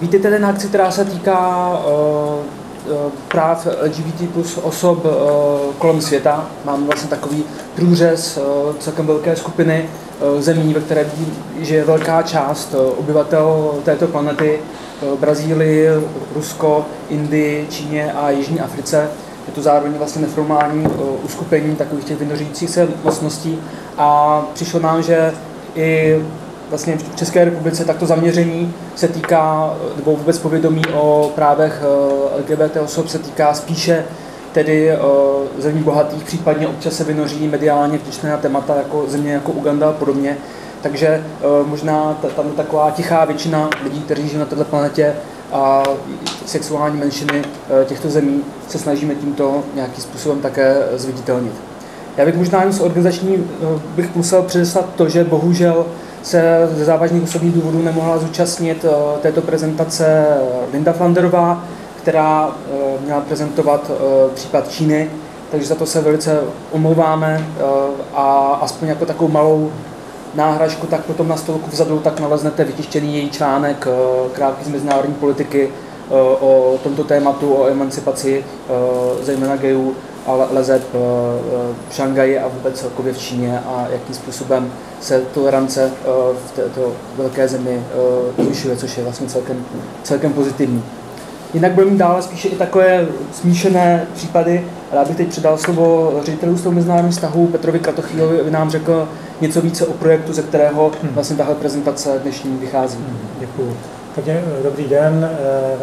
Vítejte na akci, která se týká uh, práv LGBT plus osob uh, kolem světa. Máme vlastně takový průřez uh, celkem velké skupiny zemí, ve které žije velká část obyvatel této planety. Brazílii, Rusko, Indii, Číně a Jižní Africe. Je to zároveň vlastně neformální uskupení takových těch vynořících se mocností a přišlo nám, že i vlastně v České republice takto zaměření se týká, nebo vůbec povědomí o právech eh, LGBT osob se týká spíše tedy eh, zemí bohatých, případně občas se vynoří mediálně vděčné témata jako země jako Uganda a podobně. Takže eh, možná tam taková tichá většina lidí, kteří žijí na této planetě a sexuální menšiny těchto zemí se snažíme tímto nějakým způsobem také zviditelnit. Já bych možná jen z organizační bych musel předeslat to, že bohužel se ze závažných osobních důvodů nemohla zúčastnit eh, této prezentace Linda Flanderová, která eh, měla prezentovat eh, případ Číny, takže za to se velice omlouváme a aspoň jako takovou malou náhražku, tak potom na stolku vzadu tak naleznete vytištěný její článek krátký z mezinárodní politiky o tomto tématu, o emancipaci zejména gejů a lezeb v Šangaji a vůbec celkově v Číně a jakým způsobem se tolerance eh, v této velké zemi eh, zvyšuje, což je vlastně celkem, celkem pozitivní. Jinak budeme mít dále spíše i takové smíšené případy. Rád bych teď předal slovo řediteli z toho mezinárodních vztahů Petrovi Kratochýlovi, aby nám řekl něco více o projektu, ze kterého hmm. vlastně tahle prezentace dnešní vychází. Hmm, děkuji. Takže eh, dobrý den,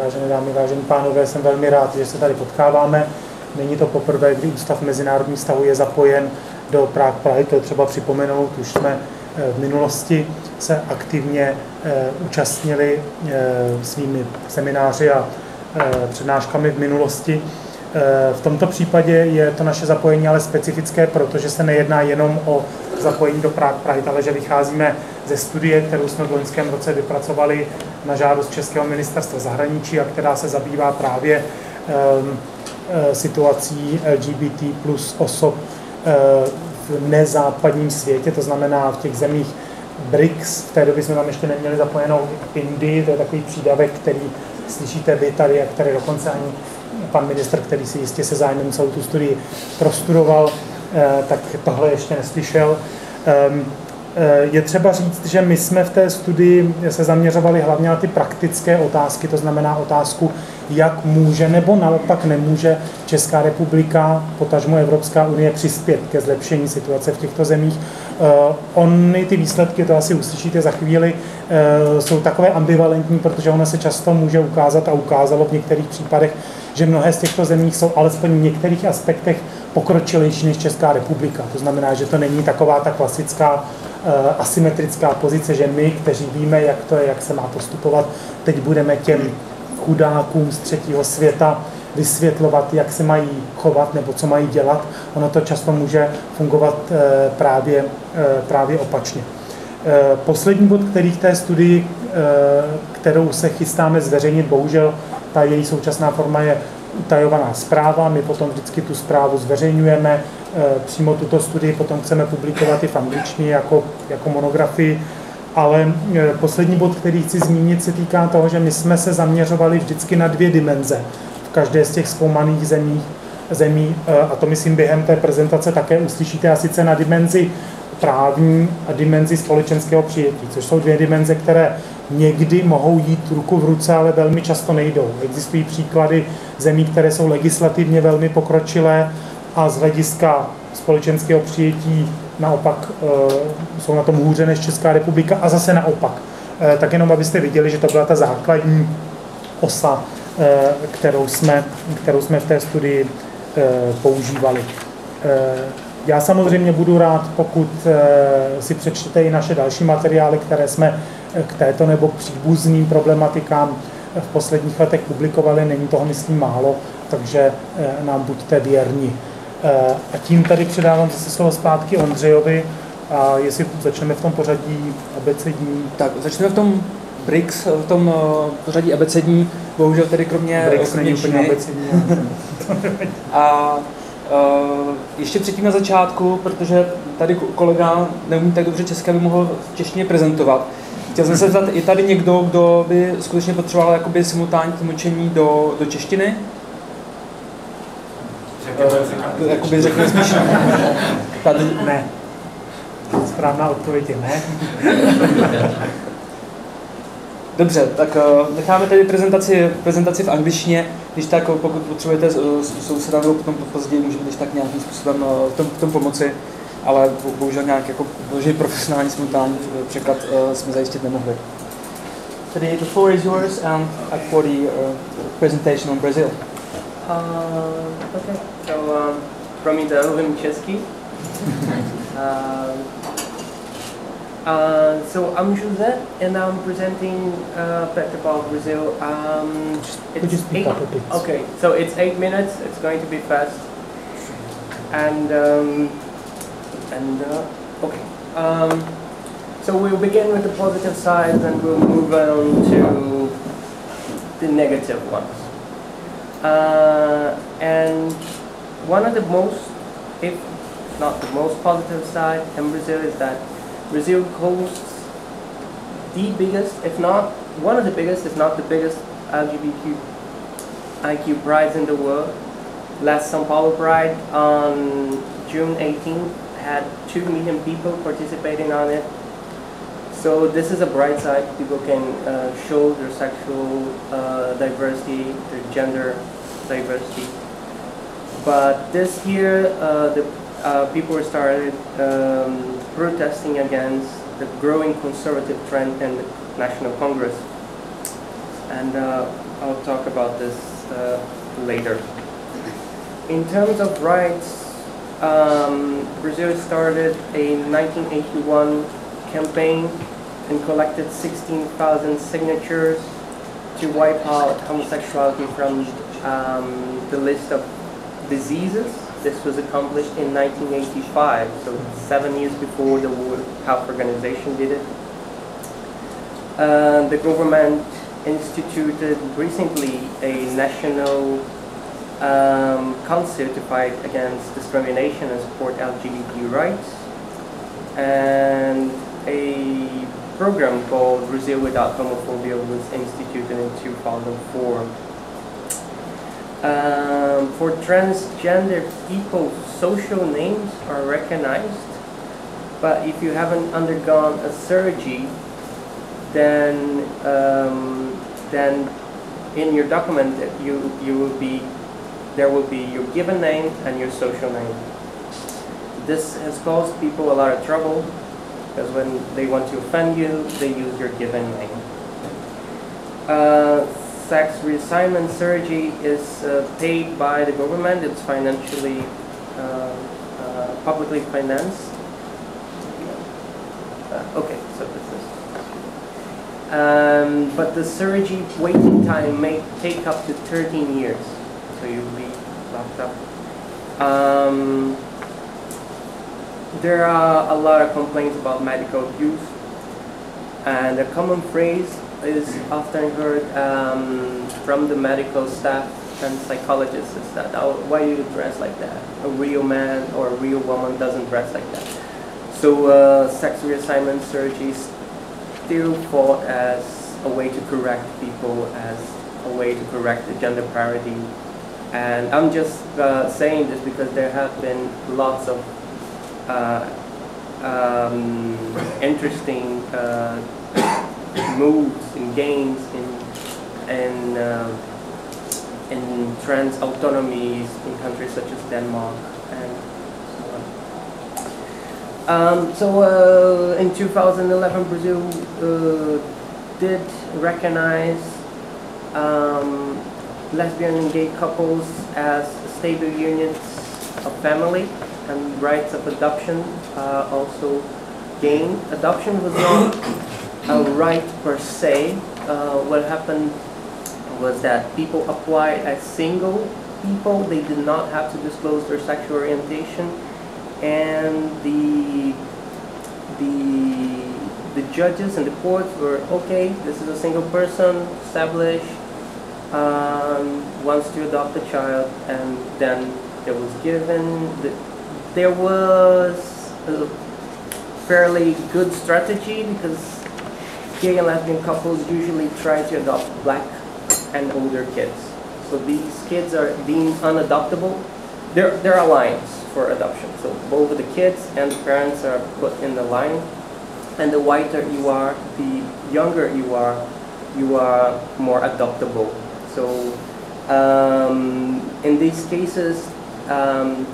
vážené dámy, vážení pánové, jsem velmi rád, že se tady potkáváme. Není to poprvé, kdy Ústav mezinárodních vztahů je zapojen do Prague Prahy, to je třeba připomenout, už jsme eh, v minulosti se aktivně eh, účastnili eh, svými semináři a přednáškami v minulosti. V tomto případě je to naše zapojení ale specifické, protože se nejedná jenom o zapojení do Prague Prahy, ale že vycházíme ze studie, kterou jsme v loňském roce vypracovali na žádost Českého ministerstva zahraničí a která se zabývá právě situací LGBT plus osob v nezápadním světě, to znamená v těch zemích BRICS, v té době jsme tam ještě neměli zapojenou Indii, to je takový přídavek, který slyšíte vy tady, jak tady dokonce ani pan ministr, který si jistě se zájmem celou tu studii prostudoval, eh, tak tohle ještě neslyšel. Eh, je třeba říct, že my jsme v té studii se zaměřovali hlavně na ty praktické otázky, to znamená otázku, jak může nebo naopak nemůže Česká republika, potažmo Evropská unie přispět ke zlepšení situace v těchto zemích. Uh, ony ty výsledky, to asi uslyšíte za chvíli, uh, jsou takové ambivalentní, protože ono se často může ukázat a ukázalo v některých případech, že mnohé z těchto zemí jsou alespoň v některých aspektech pokročilejší než Česká republika. To znamená, že to není taková ta klasická asymetrická pozice, že my, kteří víme, jak to je, jak se má postupovat, teď budeme těm chudákům z třetího světa vysvětlovat, jak se mají chovat nebo co mají dělat. Ono to často může fungovat eh, právě, eh, právě opačně. Eh, poslední bod, který v té studii, kterou se chystáme zveřejnit, bohužel ta její současná forma je utajovaná zpráva, my potom vždycky tu zprávu zveřejňujeme, přímo tuto studii potom chceme publikovat i v angličtině jako, jako monografii, ale e, poslední bod, který chci zmínit, se týká toho, že my jsme se zaměřovali vždycky na dvě dimenze v každé z těch zkoumaných zemí, zemí e, a to myslím během té prezentace také uslyšíte, a sice na dimenzi právní a dimenzi společenského přijetí, což jsou dvě dimenze, které někdy mohou jít ruku v ruce, ale velmi často nejdou. Existují příklady zemí, které jsou legislativně velmi pokročilé a z hlediska společenského přijetí naopak eh, jsou na tom hůře než Česká republika a zase naopak. Eh, tak jenom abyste viděli, že to byla ta základní osa, eh, kterou jsme, kterou jsme v té studii používali. Já samozřejmě budu rád, pokud si přečtete i naše další materiály, které jsme k této nebo příbuzným problematikám v posledních letech publikovali. Není toho, myslím, málo, takže nám buďte věrni. Eh, a tím tady předávám zase slovo zpátky Ondřejovi a jestli začneme v tom pořadí abecední. Tak, začneme v tom BRICS, v tom eh, pořadí abecední, bohužel tedy kromě BRICS není úplně abecední. a uh, ještě předtím na začátku, protože tady kolega neumí tak dobře české, by mohl v češtině prezentovat, chtěl jsem se zeptat, je tady někdo, kdo by skutečně potřeboval jakoby simultánní tlumočení do, do češtiny? Jakoby řekněme spíš tady. Ne. Správná odpověď je ne. Dobře, tak uh, necháme tady prezentaci, prezentaci v angličtině, když tak pokud potřebujete uh, souseda nebo potom později můžeme když tak nějakým způsobem uh, v, tom, tom pomoci, ale bohužel nějak jako profesionální simultánní překlad uh, jsme zajistit nemohli. Tedy the floor is yours and for the uh, presentation on Brazil. Uh, okay, so um, Promita Český. uh, Uh, so I'm José, and I'm presenting uh, about Brazil. Um, it's just eight, Okay, so it's eight minutes. It's going to be fast. And um, and uh, okay. Um, so we'll begin with the positive side, and we'll move on to the negative ones. Uh, and one of the most, if not the most positive side in Brazil is that Brazil hosts the biggest, if not one of the biggest, if not the biggest LGBTQ IQ prides in the world. Last São Paulo Pride on June 18th had 2 million people participating on it. So this is a bright side. People can uh, show their sexual uh, diversity, their gender diversity. But this year, uh, the uh, people started um, protesting against the growing conservative trend in the National Congress. And uh, I'll talk about this uh, later. In terms of rights, um, Brazil started a 1981 campaign and collected 16,000 signatures to wipe out homosexuality from um, the list of diseases this was accomplished in 1985, so seven years before the World Health Organization did it. Uh, the government instituted recently a national um, council to fight against discrimination and support LGBT rights, and a program called Brazil Without Homophobia was instituted in 2004. Um, for transgender people, social names are recognized, but if you haven't undergone a surgery, then um, then in your document you you will be there will be your given name and your social name. This has caused people a lot of trouble because when they want to offend you, they use your given name. Uh, sex reassignment surgery is uh, paid by the government. It's financially, uh, uh, publicly financed. Uh, okay, so this is. Um, but the surgery waiting time may take up to 13 years, so you'll be locked up. Um, there are a lot of complaints about medical abuse, and a common phrase is often heard um, from the medical staff and psychologists is that, oh, why you dress like that? A real man or a real woman doesn't dress like that. So uh, sex reassignment surgery still thought as a way to correct people, as a way to correct the gender parity. And I'm just uh, saying this because there have been lots of um, interesting uh, moves and gains in in uh, in trans autonomies in countries such as Denmark and so on. Um, so uh, in 2011, Brazil uh, did recognize um, lesbian and gay couples as stable units of family and rights of adoption uh, also gained. Adoption was not a right per se. Uh, what happened was that people applied as single people. They did not have to disclose their sexual orientation, and the the the judges and the courts were okay. This is a single person, established, um, wants to adopt a child, and then there was given the, there was a fairly good strategy because gay and lesbian couples usually try to adopt black and older kids. So these kids are deemed unadoptable. There, there are lines for adoption. So both the kids and the parents are put in the line. And the whiter you are, the younger you are, you are more adoptable. So um, in these cases, um,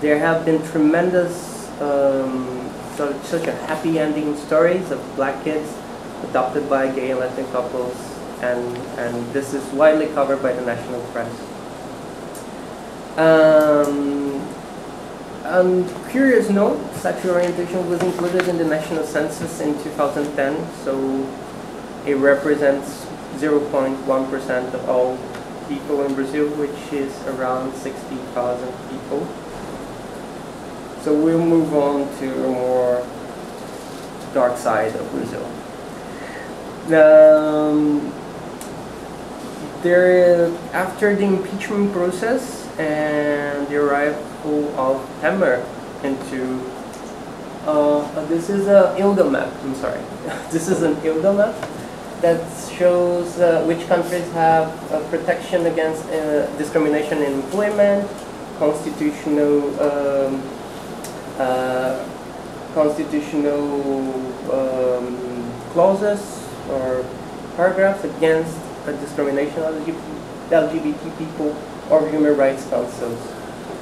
there have been tremendous, um, of, such a happy ending stories of black kids adopted by gay and lesbian couples, and, and this is widely covered by the national press. Um, curious note, sexual orientation was included in the national census in 2010, so it represents 0.1% of all people in Brazil, which is around 60,000 people. So we'll move on to a more dark side of Brazil. Um, there, is- after the impeachment process and the arrival of Temer into, uh, this is a ILGA map. I'm sorry, this is an ILGA map that shows uh, which countries have uh, protection against uh, discrimination in employment, constitutional um, uh, constitutional um, clauses or paragraphs against discrimination of LGBT, LGBT people or human rights councils.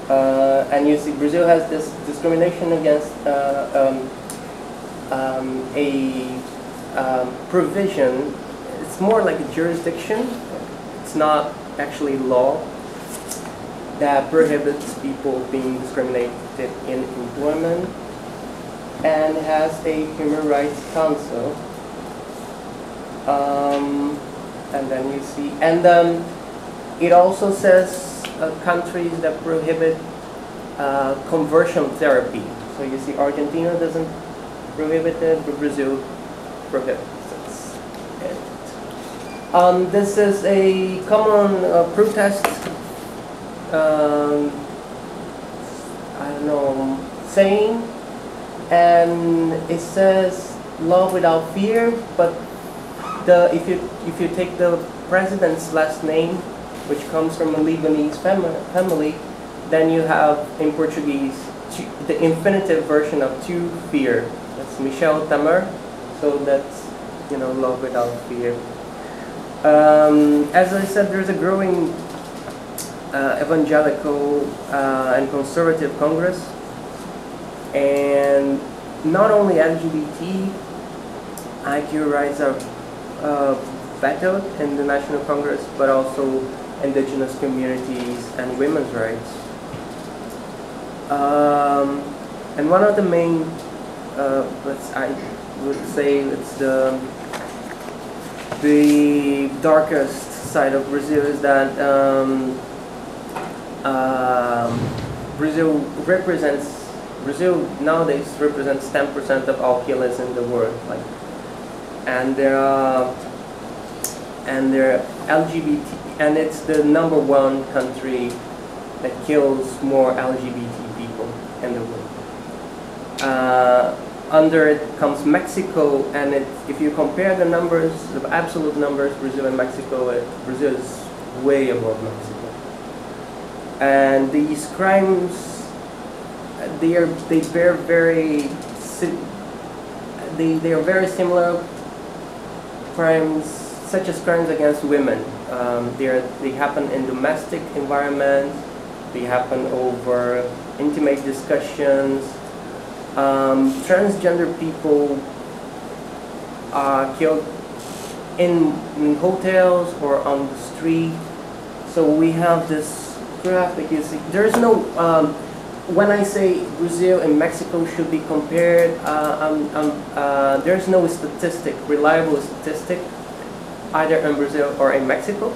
Uh, and you see Brazil has this discrimination against uh, um, um, a um, provision. It's more like a jurisdiction. It's not actually law that prohibits people being discriminated in employment and has a human rights council. Um, and then you see, and um, it also says uh, countries that prohibit uh, conversion therapy. So you see, Argentina doesn't prohibit it, but Brazil prohibits it. Um, this is a common uh, protest um, I don't know, saying, and it says love without fear, but the if you if you take the president's last name, which comes from a Lebanese fami- family, then you have in Portuguese the infinitive version of to fear. That's Michel Temer, so that's you know love without fear. Um, as I said, there's a growing uh, evangelical uh, and conservative Congress, and not only LGBT IQ rights are uh, in the National Congress, but also indigenous communities and women's rights. Um, and one of the main, uh, let's I would say it's the the darkest side of Brazil is that um, um, Brazil represents Brazil nowadays represents 10% of all killers in the world. Like, and there are and there are LGBT and it's the number one country that kills more LGBT people in the world. Uh, under it comes Mexico, and it, if you compare the numbers, the absolute numbers, Brazil and Mexico, it, Brazil is way above Mexico. And these crimes, they are they bear very, they they are very similar crimes, such as crimes against women. Um, they are, they happen in domestic environments. They happen over intimate discussions. Um, transgender people are killed in, in hotels or on the street. So we have this graphic. There's no. Um, when I say Brazil and Mexico should be compared, uh, um, um, uh, there's no statistic, reliable statistic, either in Brazil or in Mexico.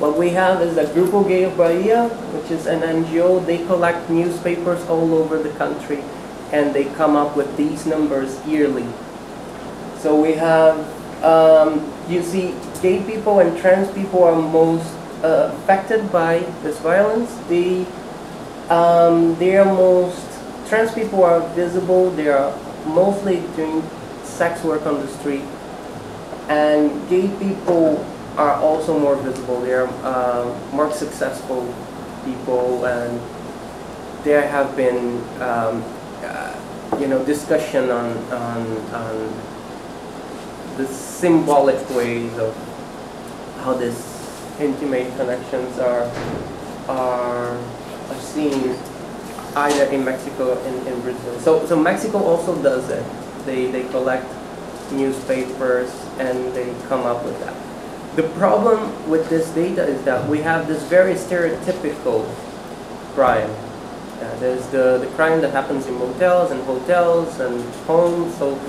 What we have is the Grupo Gay of Bahia, which is an NGO. They collect newspapers all over the country, and they come up with these numbers yearly. So we have, um, you see, gay people and trans people are most uh, affected by this violence. They, um, they are most, trans people are visible. They are mostly doing sex work on the street, And gay people are also more visible. They are uh, more successful people, and there have been, um, uh, you know, discussion on, on, on the symbolic ways of how this intimate connections are are, are seen either in Mexico in, in Brazil. So, so Mexico also does it. They, they collect newspapers and they come up with that. The problem with this data is that we have this very stereotypical crime. Uh, there's the, the crime that happens in motels and hotels and homes, so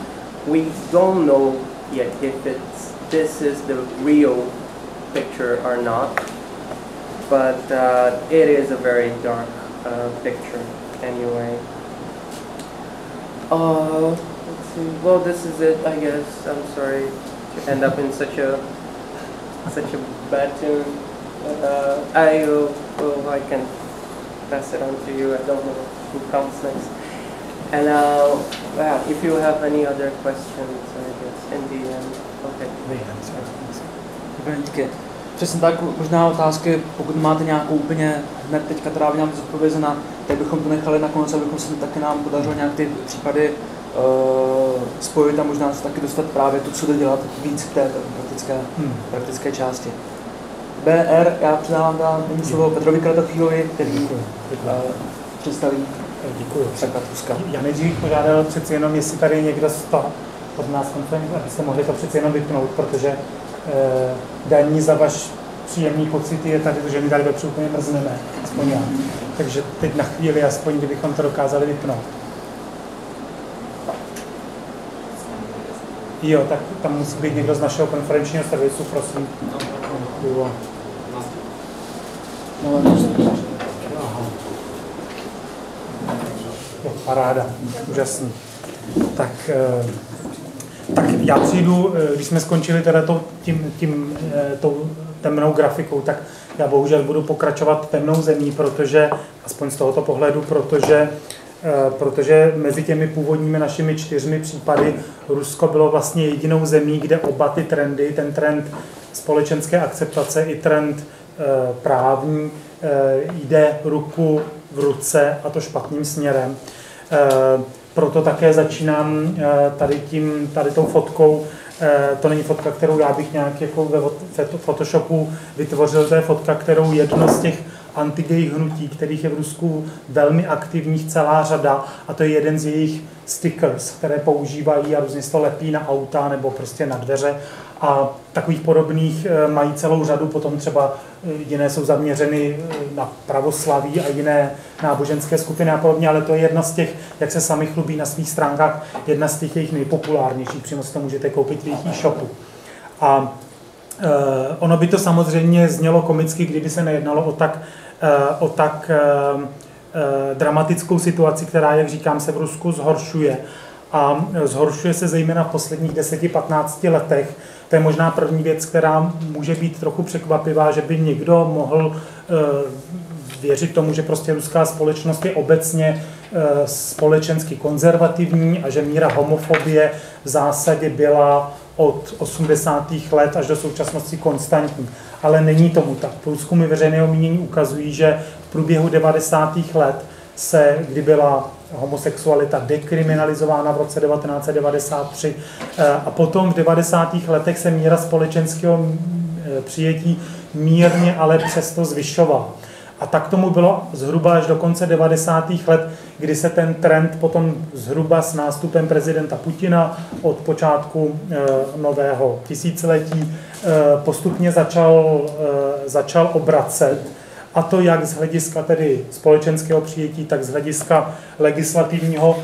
we don't know yet if it's, this is the real picture or not. But uh, it is a very dark uh, picture anyway. Uh, let's see. Well, this is it, I guess. I'm sorry to end up in such a such a bad tune. Uh, I well, I can pass it on to you. I don't know who comes next. And uh, well, if you have any other questions, I guess in the end. Dobrý, díky. Přesně tak, možná otázky, pokud máte nějakou úplně hned teďka, která by nám zodpovězena, tak bychom to nechali na konec, abychom se taky nám podařilo nějak ty případy uh, spojit a možná se taky dostat právě to, co jde dělat víc k té praktické, hmm. praktické části. BR, já předávám dál nyní slovo Petrovi Kratofílovi, který děkuji, děkuji. Uh, představí Děkuji. překlad Ruska. Já nejdřív požádal přeci jenom, jestli tady někdo z toho od nás konference, abyste mohli to přeci jenom vypnout, protože eh, daní za váš příjemný pocity je tady, že my tady vepředu úplně mrzneme, aspoň já. Takže teď na chvíli, aspoň kdybychom to dokázali vypnout. Jo, tak tam musí být někdo z našeho konferenčního servisu, prosím. Jo. Aha. Jo, paráda, úžasný. Tak, eh, tak já přijdu, eh, když jsme skončili teda to, tím, tím, eh, tou temnou grafikou, tak já bohužel budu pokračovat temnou zemí, protože, aspoň z tohoto pohledu, protože protože mezi těmi původními našimi čtyřmi případy Rusko bylo vlastně jedinou zemí, kde oba ty trendy, ten trend společenské akceptace i trend právní, jde ruku v ruce a to špatným směrem. Proto také začínám tady, tím, tady tou fotkou. To není fotka, kterou já bych nějak jako ve Photoshopu vytvořil, to je fotka, kterou jedno z těch antigej hnutí, kterých je v Rusku velmi aktivních celá řada a to je jeden z jejich stickers, které používají a různě to lepí na auta nebo prostě na dveře a takových podobných mají celou řadu, potom třeba jiné jsou zaměřeny na pravoslaví a jiné náboženské skupiny a podobně, ale to je jedna z těch, jak se sami chlubí na svých stránkách, jedna z těch jejich nejpopulárnějších, přímo si to můžete koupit v jejich e-shopu. A ono by to samozřejmě znělo komicky, kdyby se nejednalo o tak, o tak dramatickou situaci, která, jak říkám, se v Rusku zhoršuje. A zhoršuje se zejména v posledních 10-15 letech. To je možná první věc, která může být trochu překvapivá, že by někdo mohl věřit tomu, že prostě ruská společnost je obecně společensky konzervativní a že míra homofobie v zásadě byla od 80. let až do současnosti konstantní. Ale není tomu tak. Průzkumy veřejného mínění ukazují, že v průběhu 90. let se, kdy byla homosexualita dekriminalizována v roce 1993 eh, a potom v 90. letech se míra společenského eh, přijetí mírně, ale přesto zvyšovala. A tak tomu bylo zhruba až do konce 90. let, kdy se ten trend potom zhruba s nástupem prezidenta Putina od počátku e, nového tisíciletí postupně začal, začal obracet. A to jak z hlediska tedy společenského přijetí, tak z hlediska legislativního.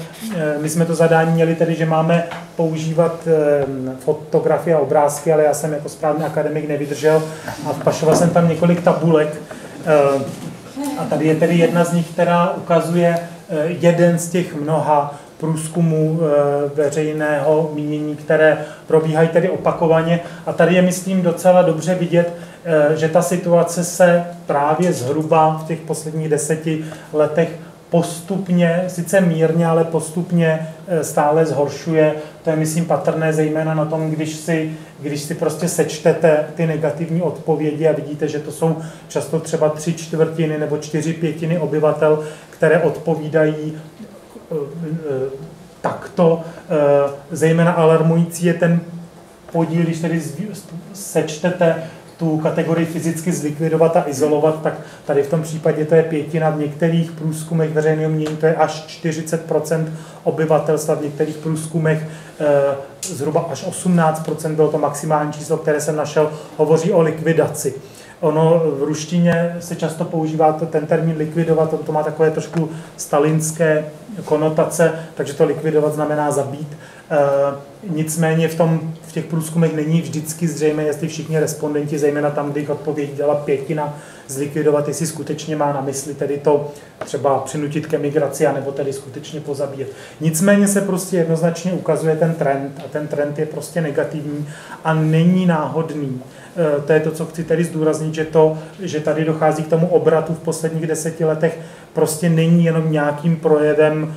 My jsme to zadání měli tedy, že máme používat fotografie a obrázky, ale já jsem jako správný akademik nevydržel a vpašoval jsem tam několik tabulek, a tady je tedy jedna z nich, která ukazuje eh, jeden z těch mnoha průzkumů eh, veřejného mínění, které probíhají tedy opakovaně. A tady je, myslím, docela dobře vidět, eh, že ta situace se právě zhruba v těch posledních deseti letech postupně, sice mírně, ale postupně eh, stále zhoršuje. To je, myslím, patrné zejména na tom, když si, když si prostě sečtete ty negativní odpovědi a vidíte, že to jsou často třeba tři čtvrtiny nebo čtyři pětiny obyvatel, které odpovídají eh, eh, takto. Zejména alarmující je ten podíl, když tedy sečtete tu kategorii fyzicky zlikvidovat a izolovat, tak tady v tom případě to je pětina, v některých průzkumech veřejného mění to je až 40% obyvatelstva, v některých průzkumech eh, zhruba až 18% bylo to maximální číslo, které jsem našel, hovoří o likvidaci. Ono v ruštině se často používá to, ten termín likvidovat, to má takové trošku stalinské konotace, takže to likvidovat znamená zabít. Eh, nicméně v, tom, v těch průzkumech není vždycky zřejmé, jestli všichni respondenti, zejména tam, kde jich odpověď dala pětina, zlikvidovat, jestli skutečně má na mysli tedy to třeba přinutit ke migraci, anebo tedy skutečně pozabíjet. Nicméně se prostě jednoznačně ukazuje ten trend a ten trend je prostě negativní a není náhodný. Eh, to je to, co chci tedy zdůraznit, že, to, že tady dochází k tomu obratu v posledních deseti letech prostě není jenom nějakým projevem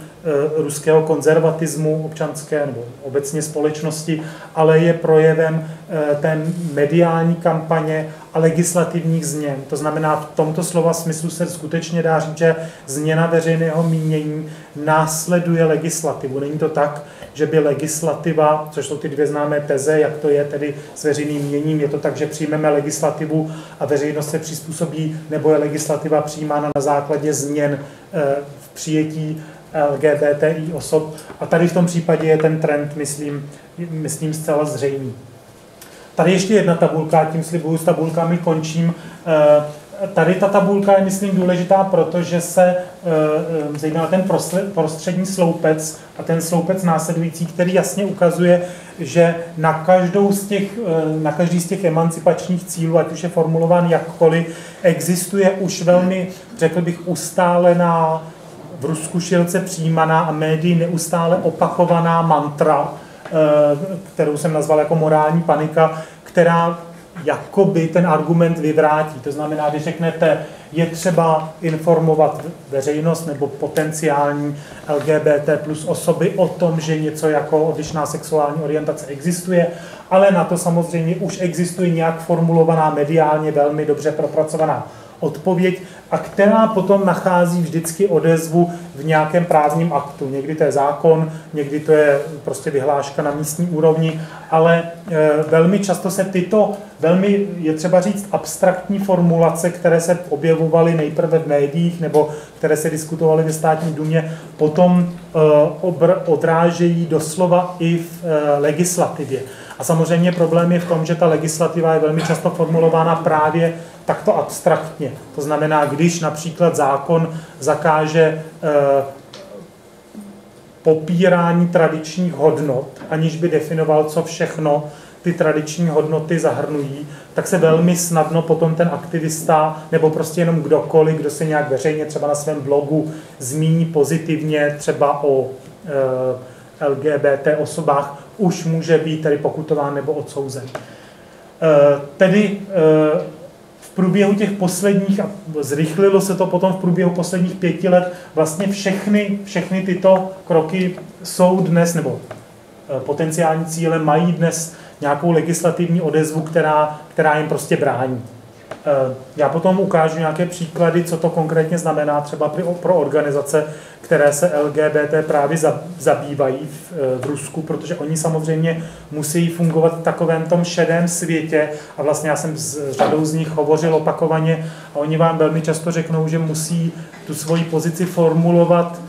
ruského konzervatismu občanské nebo obecně společnosti, ale je projevem eh, té mediální kampaně a legislativních změn. To znamená, v tomto slova smyslu se skutečně dá říct, že změna veřejného mínění následuje legislativu. Není to tak, že by legislativa, což jsou ty dvě známé teze, jak to je tedy s veřejným míněním, je to tak, že přijmeme legislativu a veřejnost se přizpůsobí, nebo je legislativa přijímána na základě změn eh, v přijetí LGBTI osob. A tady v tom případě je ten trend, myslím, myslím zcela zřejmý. Tady ještě jedna tabulka, tím slibuju, s tabulkami končím. Eh, tady ta tabulka je, myslím, důležitá, protože se eh, eh, zejména ten prostřední sloupec a ten sloupec následující, který jasně ukazuje, že na, každou z těch, na každý z těch emancipačních cílů, ať už je formulován jakkoliv, existuje už velmi, řekl bych, ustálená v Rusku široce přijímaná a médií neustále opakovaná mantra, eh, kterou jsem nazval jako morální panika, která jakoby ten argument vyvrátí. To znamená, když řeknete, je třeba informovat veřejnost nebo potenciální LGBT plus osoby o tom, že něco jako odlišná sexuální orientace existuje, ale na to samozřejmě už existuje nějak formulovaná mediálně velmi dobře propracovaná odpověď a která potom nachází vždycky odezvu v nějakém právním aktu. Někdy to je zákon, někdy to je prostě vyhláška na místní úrovni, ale e, velmi často se tyto velmi, je třeba říct, abstraktní formulace, které se objevovaly nejprve v médiích nebo které se diskutovaly ve státní dumě, potom e, odrážejí doslova i v e, legislativě. A samozřejmě problém je v tom, že ta legislativa je velmi často formulována právě takto abstraktně. To znamená, když například zákon zakáže eh, popírání tradičních hodnot, aniž by definoval, co všechno ty tradiční hodnoty zahrnují, tak se velmi snadno potom ten aktivista nebo prostě jenom kdokoliv, kdo se nějak veřejně třeba na svém blogu zmíní pozitivně třeba o e, eh, LGBT osobách, už může být tedy pokutován nebo odsouzen. E, tedy e, v průběhu těch posledních, a zrychlilo se to potom v průběhu posledních pěti let, vlastně všechny, všechny tyto kroky jsou dnes, nebo e, potenciální cíle mají dnes nějakou legislativní odezvu, která, která jim prostě brání. E, já potom ukážu nějaké příklady, co to konkrétně znamená třeba pro organizace, které se LGBT právě zabývají eh, v Rusku, protože oni samozřejmě musí fungovat v takovém tom šedém světě a vlastně já jsem s řadou z nich hovořil opakovaně a oni vám velmi často řeknou, že musí tu svoji pozici formulovat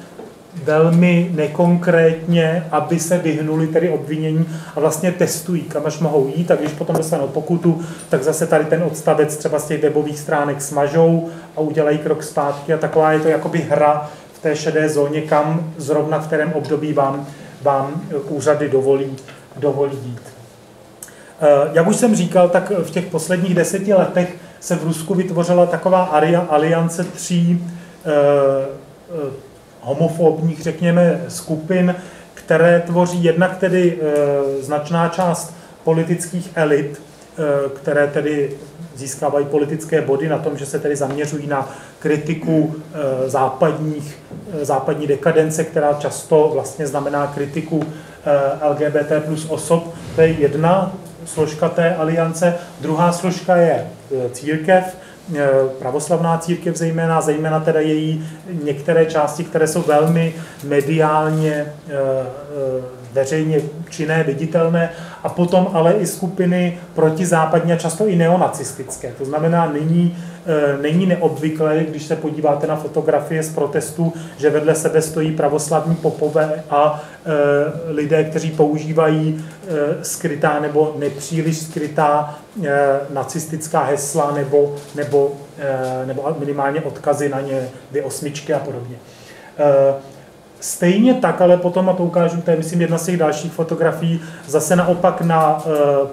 velmi nekonkrétně, aby se vyhnuli tedy obvinění a vlastně testují, kam až mohou jít a když potom dostanou pokutu, tak zase tady ten odstavec třeba z těch webových stránek smažou a udělají krok zpátky a taková je to jakoby hra té šedé zóně, kam zrovna v kterém období vám, vám úřady dovolí, dovolí jít. Eh, jak už jsem říkal, tak v těch posledních deseti letech se v Rusku vytvořila taková aliance tří eh, eh, homofobních, řekněme, skupin, které tvoří jednak tedy značná část politických elit, které tedy získávají politické body na tom, že se tedy zaměřují na kritiku eh, západních, eh, západní dekadence, která často vlastně znamená kritiku LGBT plus osob. To je jedna složka té aliance. Druhá složka je církev, pravoslavná církev zejména, zejména teda její některé části, které jsou velmi mediálně veřejně činné, viditelné, a potom ale i skupiny protizápadní a často i neonacistické. To znamená, nyní e, není neobvyklé, když se podíváte na fotografie z protestů, že vedle sebe stojí pravoslavní popové a e, lidé, kteří používají e, skrytá nebo nepříliš skrytá nacistická hesla nebo, nebo, nebo minimálně odkazy na ně, dvě osmičky a podobně. Stejně tak, ale potom, a to ukážu, to je myslím jedna z těch dalších fotografií, zase naopak na e,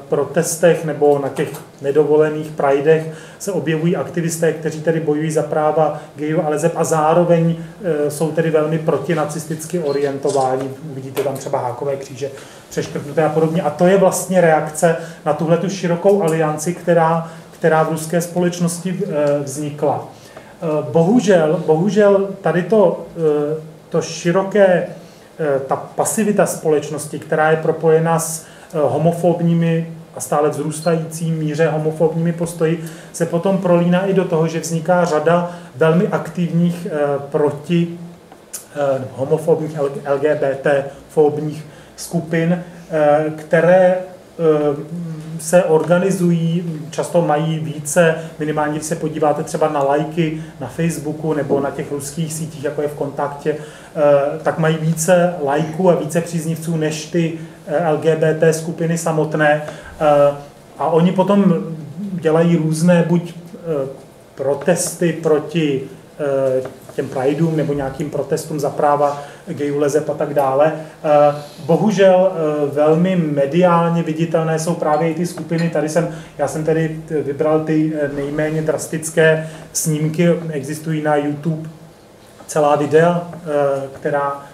protestech nebo na těch nedovolených prajdech se objevují aktivisté, kteří tedy bojují za práva gayů a lezeb a zároveň e, jsou tedy velmi protinacisticky orientováni. Vidíte tam třeba hákové kříže přeškrtnuté a podobně. A to je vlastně reakce na tuhle tu širokou alianci, která, která v ruské společnosti e, vznikla. Bohužel, bohužel tady to to široké, eh, ta pasivita společnosti, která je propojena s eh, homofobními a stále vzrůstající míře homofobními postoji, se potom prolíná i do toho, že vzniká řada velmi aktivních eh, proti homofobních LGBT fobních skupin, které se organizují, často mají více, minimálně když se podíváte třeba na lajky na Facebooku nebo na těch ruských sítích, jako je v kontaktě, eh, tak mají více lajků a více příznivců než ty eh, LGBT skupiny samotné. Eh, a oni potom dělají různé buď protesty proti těm prideům nebo nějakým protestům za práva gayů, lezeb a tak dále. Eh, bohužel eh, velmi mediálně viditelné jsou právě i ty skupiny. Tady jsem, já jsem tedy vybral ty eh, nejméně drastické snímky, existují na YouTube celá videa, která Eh,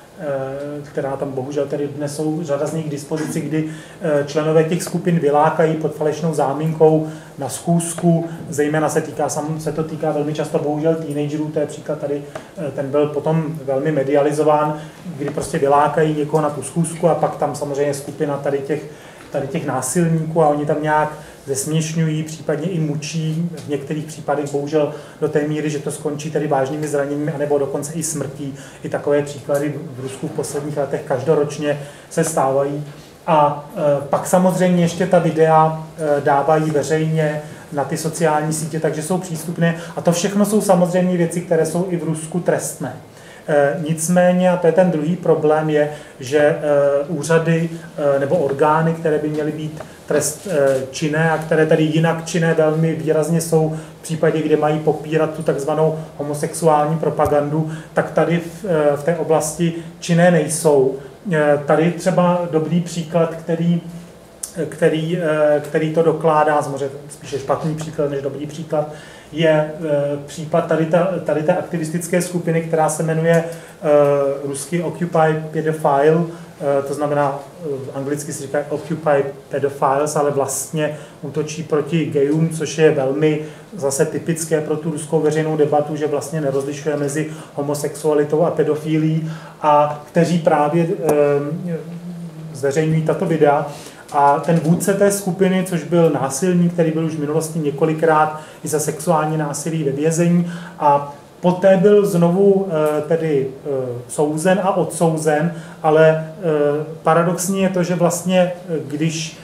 která tam bohužel tedy dnes jsou řada z nich k dispozici, kdy eh, členové těch skupin vylákají pod falešnou záminkou na schůzku, zejména se, týká, se to týká velmi často bohužel teenagerů, to je příklad tady, eh, ten byl potom velmi medializován, kdy prostě vylákají někoho na tu schůzku a pak tam samozřejmě skupina tady těch, tady těch násilníků a oni tam nějak zesměšňují, případně i mučí, v některých případech bohužel do té míry, že to skončí tedy vážnými zraněními, anebo dokonce i smrtí. I takové příklady v Rusku v posledních letech každoročně se stávají. A e, pak samozřejmě ještě ta videa e, dávají veřejně na ty sociální sítě, takže jsou přístupné. A to všechno jsou samozřejmě věci, které jsou i v Rusku trestné. E, nicméně, a to je ten druhý problém, je, že úřady nebo orgány, které by měly být trest eh, činné a které tady jinak činné velmi výrazně jsou v případě, kde mají popírat tu takzvanou homosexuální propagandu, tak tady v, eh, té oblasti činné nejsou. Eh, tady třeba dobrý příklad, který který, který to dokládá, spíše špatný příklad než dobrý příklad, je případ tady, ta, tady té aktivistické skupiny, která se jmenuje rusky Occupy Pedophile, Eh, to znamená, eh, anglicky se říká Occupy Pedophiles, ale vlastně útočí proti gayům, což je velmi zase typické pro tu ruskou veřejnou debatu, že vlastně nerozlišuje mezi homosexualitou a pedofílí a kteří právě e, zveřejňují tato videa. A ten vůdce té skupiny, což byl násilník, který byl už v minulosti několikrát i za sexuální násilí ve vězení a Poté byl znovu eh, tedy eh, souzen a odsouzen, ale eh, paradoxní je to, že vlastně, když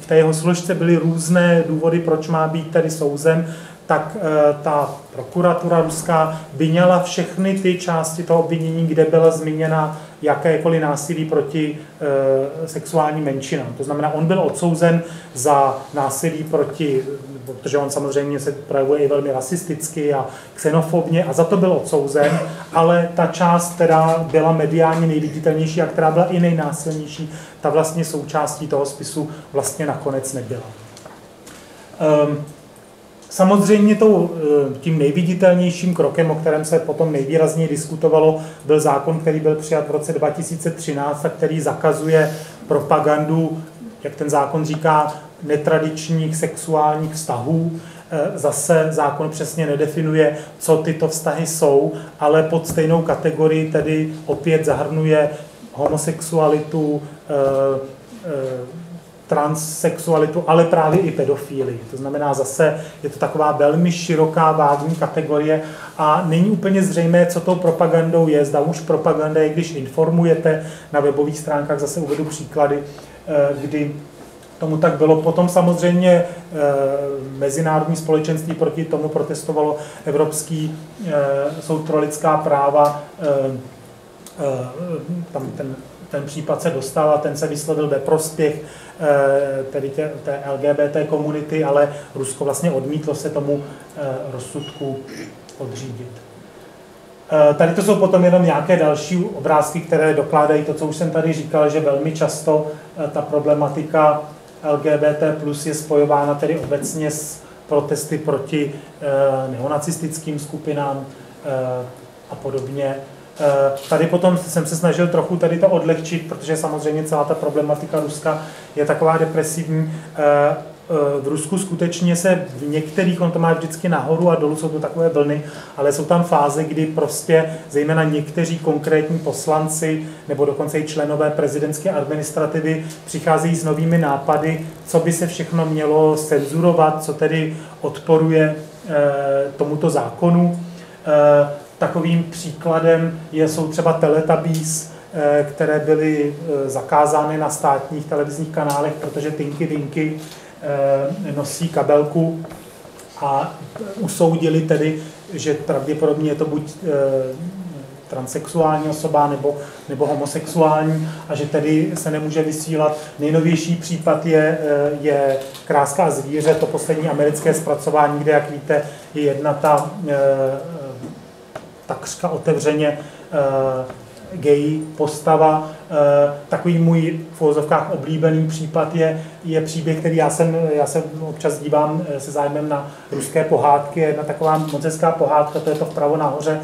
v té jeho složce byly různé důvody, proč má být tedy souzen, tak ta prokuratura ruská vyněla všechny ty části toho obvinění, kde byla zmíněna jakékoliv násilí proti e, sexuálním menšinám. To znamená, on byl odsouzen za násilí proti, protože on samozřejmě se projevuje i velmi rasisticky a xenofobně a za to byl odsouzen, ale ta část, která byla mediálně nejviditelnější a která byla i nejnásilnější, ta vlastně součástí toho spisu vlastně nakonec nebyla. Um, Samozřejmě tou, eh, tím nejviditelnějším krokem, o kterém se potom nejvýrazněji diskutovalo, byl zákon, který byl přijat v roce 2013 a který zakazuje propagandu, jak ten zákon říká, netradičních sexuálních vztahů. zase zákon přesně nedefinuje, co tyto vztahy jsou, ale pod stejnou kategorii tedy opět zahrnuje homosexualitu, transsexualitu, ale právě i pedofílii. To znamená zase, je to taková velmi široká vágní kategorie a není úplně zřejmé, co tou propagandou je. Zda už propaganda je, když informujete na webových stránkách, zase uvedu příklady, eh, kdy tomu tak bylo. Potom samozřejmě eh, mezinárodní společenství proti tomu protestovalo Evropský eh, soud pro lidská práva, tam ten ten případ se dostal a ten se vyslovil ve prospěch eh, tedy tě, té LGBT komunity, ale Rusko vlastně odmítlo se tomu eh, rozsudku podřídit. Eh, tady to jsou potom jenom nějaké další obrázky, které dokládají to, co už jsem tady říkal, že velmi často ta problematika LGBT plus je spojována tedy obecně s protesty proti neonacistickým skupinám a podobně. Eh, tady potom jsem se snažil trochu tady to odlehčit, protože samozřejmě celá ta problematika Ruska je taková depresivní. Eh, eh, v Rusku skutečně se v některých, on to má vždycky nahoru a dolů, jsou to takové vlny, ale jsou tam fáze, kdy prostě zejména někteří konkrétní poslanci nebo dokonce i členové prezidentské administrativy přicházejí s novými nápady, co by se všechno mělo cenzurovat, co tedy odporuje tomuto zákonu. Takovým příkladem je, jsou třeba Teletubbies, eh, které byly eh, zakázány na státních televizních kanálech, protože Tinky Winky eh, nosí kabelku a usoudili tedy, že pravděpodobně je to buď transexuální osoba nebo, nebo homosexuální a že tedy se nemůže vysílat. Nejnovější případ je, je Kráska zvíře, to poslední americké zpracování, kde, jak víte, je jedna ta takřka otevřeně uh, gay postava. Uh, takový můj v uvozovkách oblíbený případ je, je příběh, který já jsem, já jsem občas dívám eh, se zájmem na ruské pohádky. Jedna taková moc hezká pohádka, to je to vpravo nahoře,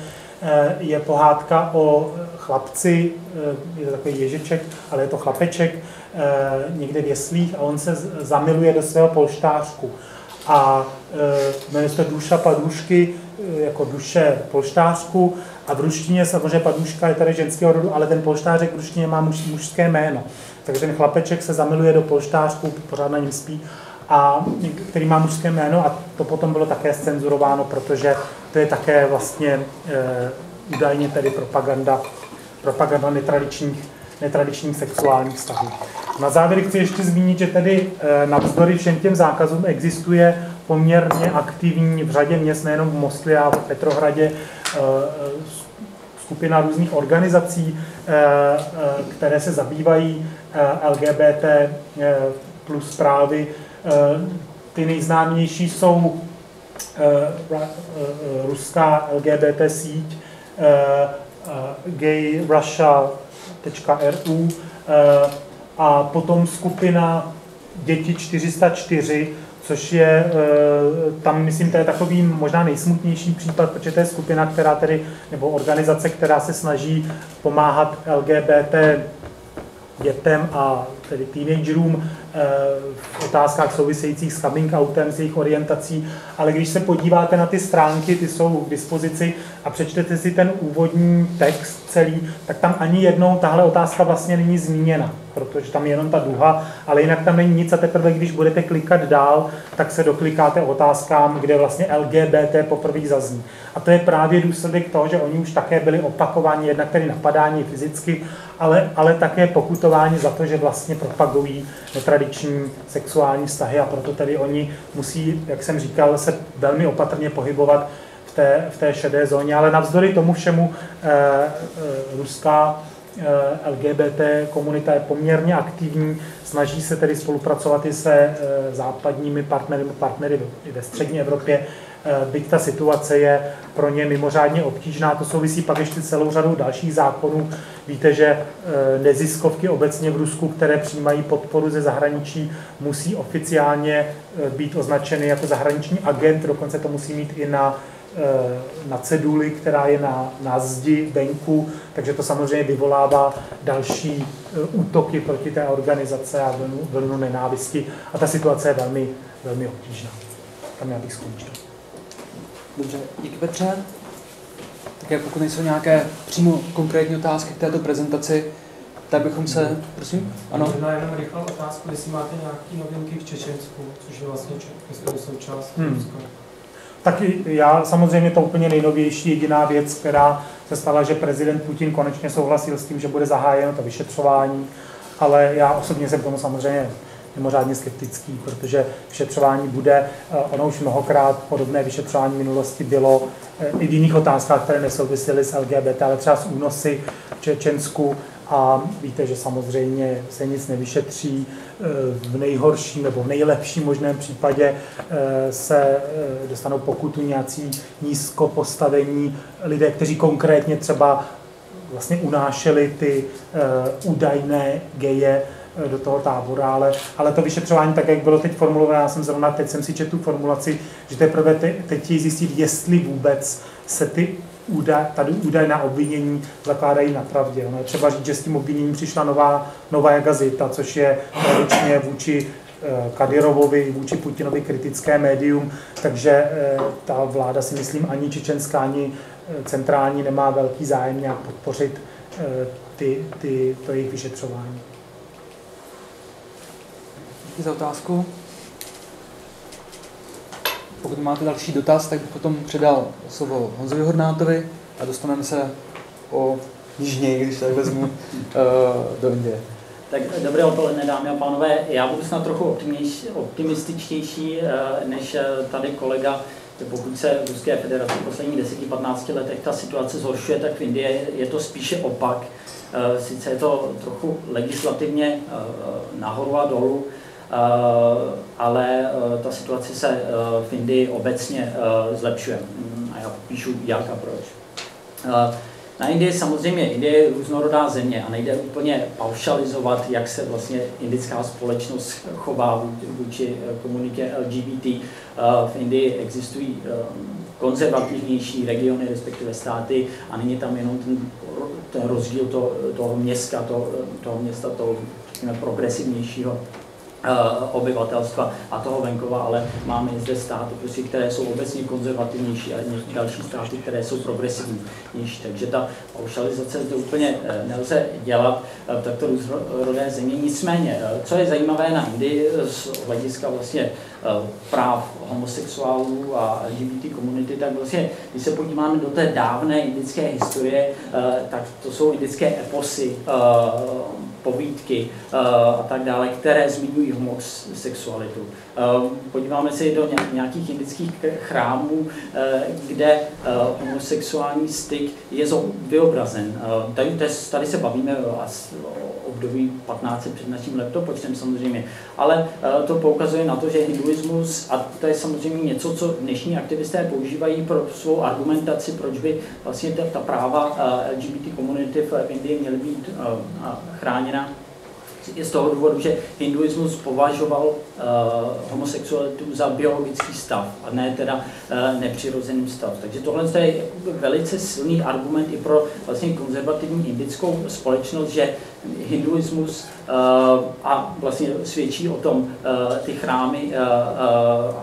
je pohádka o chlapci, je to takový ježiček, ale je to chlapeček, někde v jeslích a on se zamiluje do svého polštářku. A jmenuje se to Duša Padušky, jako duše polštářku a v ruštině samozřejmě paduška je tady ženského rodu, ale ten polštářek v ruštině má muž, mužské jméno. Takže ten chlapeček se zamiluje do polštářku, pořád na něm spí, a, který má mužské jméno a to potom bylo také scenzurováno, protože to je také vlastně e, údajně tedy propaganda, propaganda netradičních, netradičních sexuálních vztahů. Na závěr chci ještě zmínit, že tedy e, navzdory všem těm zákazům existuje poměrně aktivní v řadě měst, nejenom v Moskvě a v Petrohradě, eh, skupina různých organizací, eh, eh, které se zabývají LGBT plus právy. Ty nejznámější jsou ruská LGBT síť, gayrussia.ru a potom skupina Děti 404, což je, eh, tam myslím, to je takový možná nejsmutnější případ, protože to je skupina, která tedy, nebo organizace, která se snaží pomáhat LGBT dětem a tedy teenagerům eh, v otázkách souvisejících s coming outem, s jejich orientací, ale když se podíváte na ty stránky, ty jsou k dispozici a přečtete si ten úvodní text celý, tak tam ani jednou tahle otázka vlastně není zmíněna, protože tam je jenom ta duha, ale jinak tam není nic a teprve, když budete klikat dál, tak se doklikáte otázkám, kde vlastně LGBT poprvé zazní. A to je právě důsledek toho, že oni už také byli opakováni, jednak tedy napadání fyzicky, ale, ale také pokutování za to, že vlastně propagují netradiční sexuální vztahy a proto tedy oni musí, jak jsem říkal, se velmi opatrně pohybovat v té, v té šedé zóně, ale navzdory tomu všemu eh, eh, ruská LGBT komunita je poměrně aktivní, snaží se tedy spolupracovat i se eh, západními partnery, partnery ve střední Evropě, Eh, byť ta situace je pro ně mimořádně obtížná. To souvisí pak ještě celou řadou dalších zákonů. Víte, že eh, neziskovky obecně v Rusku, které přijímají podporu ze zahraničí, musí oficiálně eh, být označeny jako zahraniční agent, dokonce to musí mít i na na ceduli, která je na, na zdi venku, takže to samozřejmě vyvolává další útoky proti té organizace a vlnu, vlnu nenávisti a ta situace je velmi, velmi obtížná. tam já bych skončil. Dobře, díky Petře. Tak pokud nejsou nějaké přímo konkrétní otázky k této prezentaci, tak bychom se, prosím, ano. Možná jenom rychlá otázka, jestli máte nějaké novinky v Čečensku, což je vlastně myslím, součást Hmm. Ruska. Tak já samozřejmě to úplně nejnovější, jediná věc, která se stala, že prezident Putin konečně souhlasil s tím, že bude zahájeno to vyšetřování, ale já osobně jsem k tomu samozřejmě mimořádně skeptický, protože vyšetřování bude, eh, ono už mnohokrát podobné vyšetřování v minulosti bylo eh, i v jiných otázkách, které nesouvisely s LGBT, ale třeba s únosy v Čečensku a víte, že samozřejmě se nic nevyšetří. Eh, V nejhorším nebo v nejlepším možném případě eh, se eh, dostanou pokutu nějací nízko postavení lidé, kteří konkrétně třeba vlastně unášeli ty údajné geje do toho tábora, ale, ale to vyšetřování, tak jak bylo teď formulované, já jsem zrovna, teď jsem si četl tu formulaci, že teprve te, teď zjistit, jestli vůbec se ty údaj, tady údajná obvinění zakládají na pravdě. Je třeba říct, že s tím obviněním přišla nová, nová gazeta, což je tradičně vůči eh, Kadyrovovi, vůči Putinovi kritické médium, takže eh, ta vláda si myslím ani čečenská, ani eh, centrální nemá velký zájem nějak podpořit ty, ty, to jejich vyšetřování. Za otázku. Pokud máte další dotaz, tak bych potom předal slovo Honzovi Hornátovi a dostaneme se o jižněji, když tak vezmu, eh, do Indie. Tak dobré odpoledne, dámy a pánové. Já budu snad trochu optimističtější eh, než eh, tady kolega. Pokud se v Ruské federaci v posledních 10-15 letech ta situace zhoršuje, tak v Indii je to spíše opak. Eh, Sice je to trochu legislativně eh, nahoru a dolů, eh, ale eh, ta situace se eh, v Indii obecně eh, zlepšuje. Mm, A já popíšu jak a proč. Eh, na Indii samozřejmě, Indie je různorodá země a nejde úplně paušalizovat, jak se vlastně indická společnost chová vůči- eh, komunitě LGBT. Eh, V Indii existují eh, konzervativnější regiony, respektive státy a není tam jenom ten, ten rozdíl to, toho města, to, toho města, toho řekněme, progresivnější obyvatelstva a toho venkova, ale máme i zde státy, prostě, které jsou obecně konzervativnější a další státy, které jsou progresivnější. Takže ta paušalizace zde úplně eh, nelze dělat eh, v takto různorodé země. Nicméně, eh, co je zajímavé na Indii eh, z hlediska vlastně eh, práv homosexuálů a LGBT komunity, tak vlastně, když se podíváme do té dávné indické historie, eh, tak to jsou indické eposy, eh, povídky eh, a tak dále, které zmiňují homosexualitu. Eh, Podíváme se i do ně- nějakých indických chrámů, eh, kde homosexuální styk je vyobrazen. Tady, tady- se bavíme o období 15 před naším letopočtem samozřejmě, ale eh, to poukazuje na to, že hinduismus, a to je samozřejmě něco, co dnešní aktivisté používají pro svou argumentaci, proč by vlastně ta, práva eh, LGBT komunity v Indii měly být eh, chráněna, je z toho důvodu, že hinduismus považoval uh, homosexualitu za biologický stav a ne teda uh, nepřirozený stav. Takže tohle je velice silný argument i pro vlastně konzervativní indickou společnost, že hinduismus uh, a vlastně svědčí o tom uh, ty chrámy uh,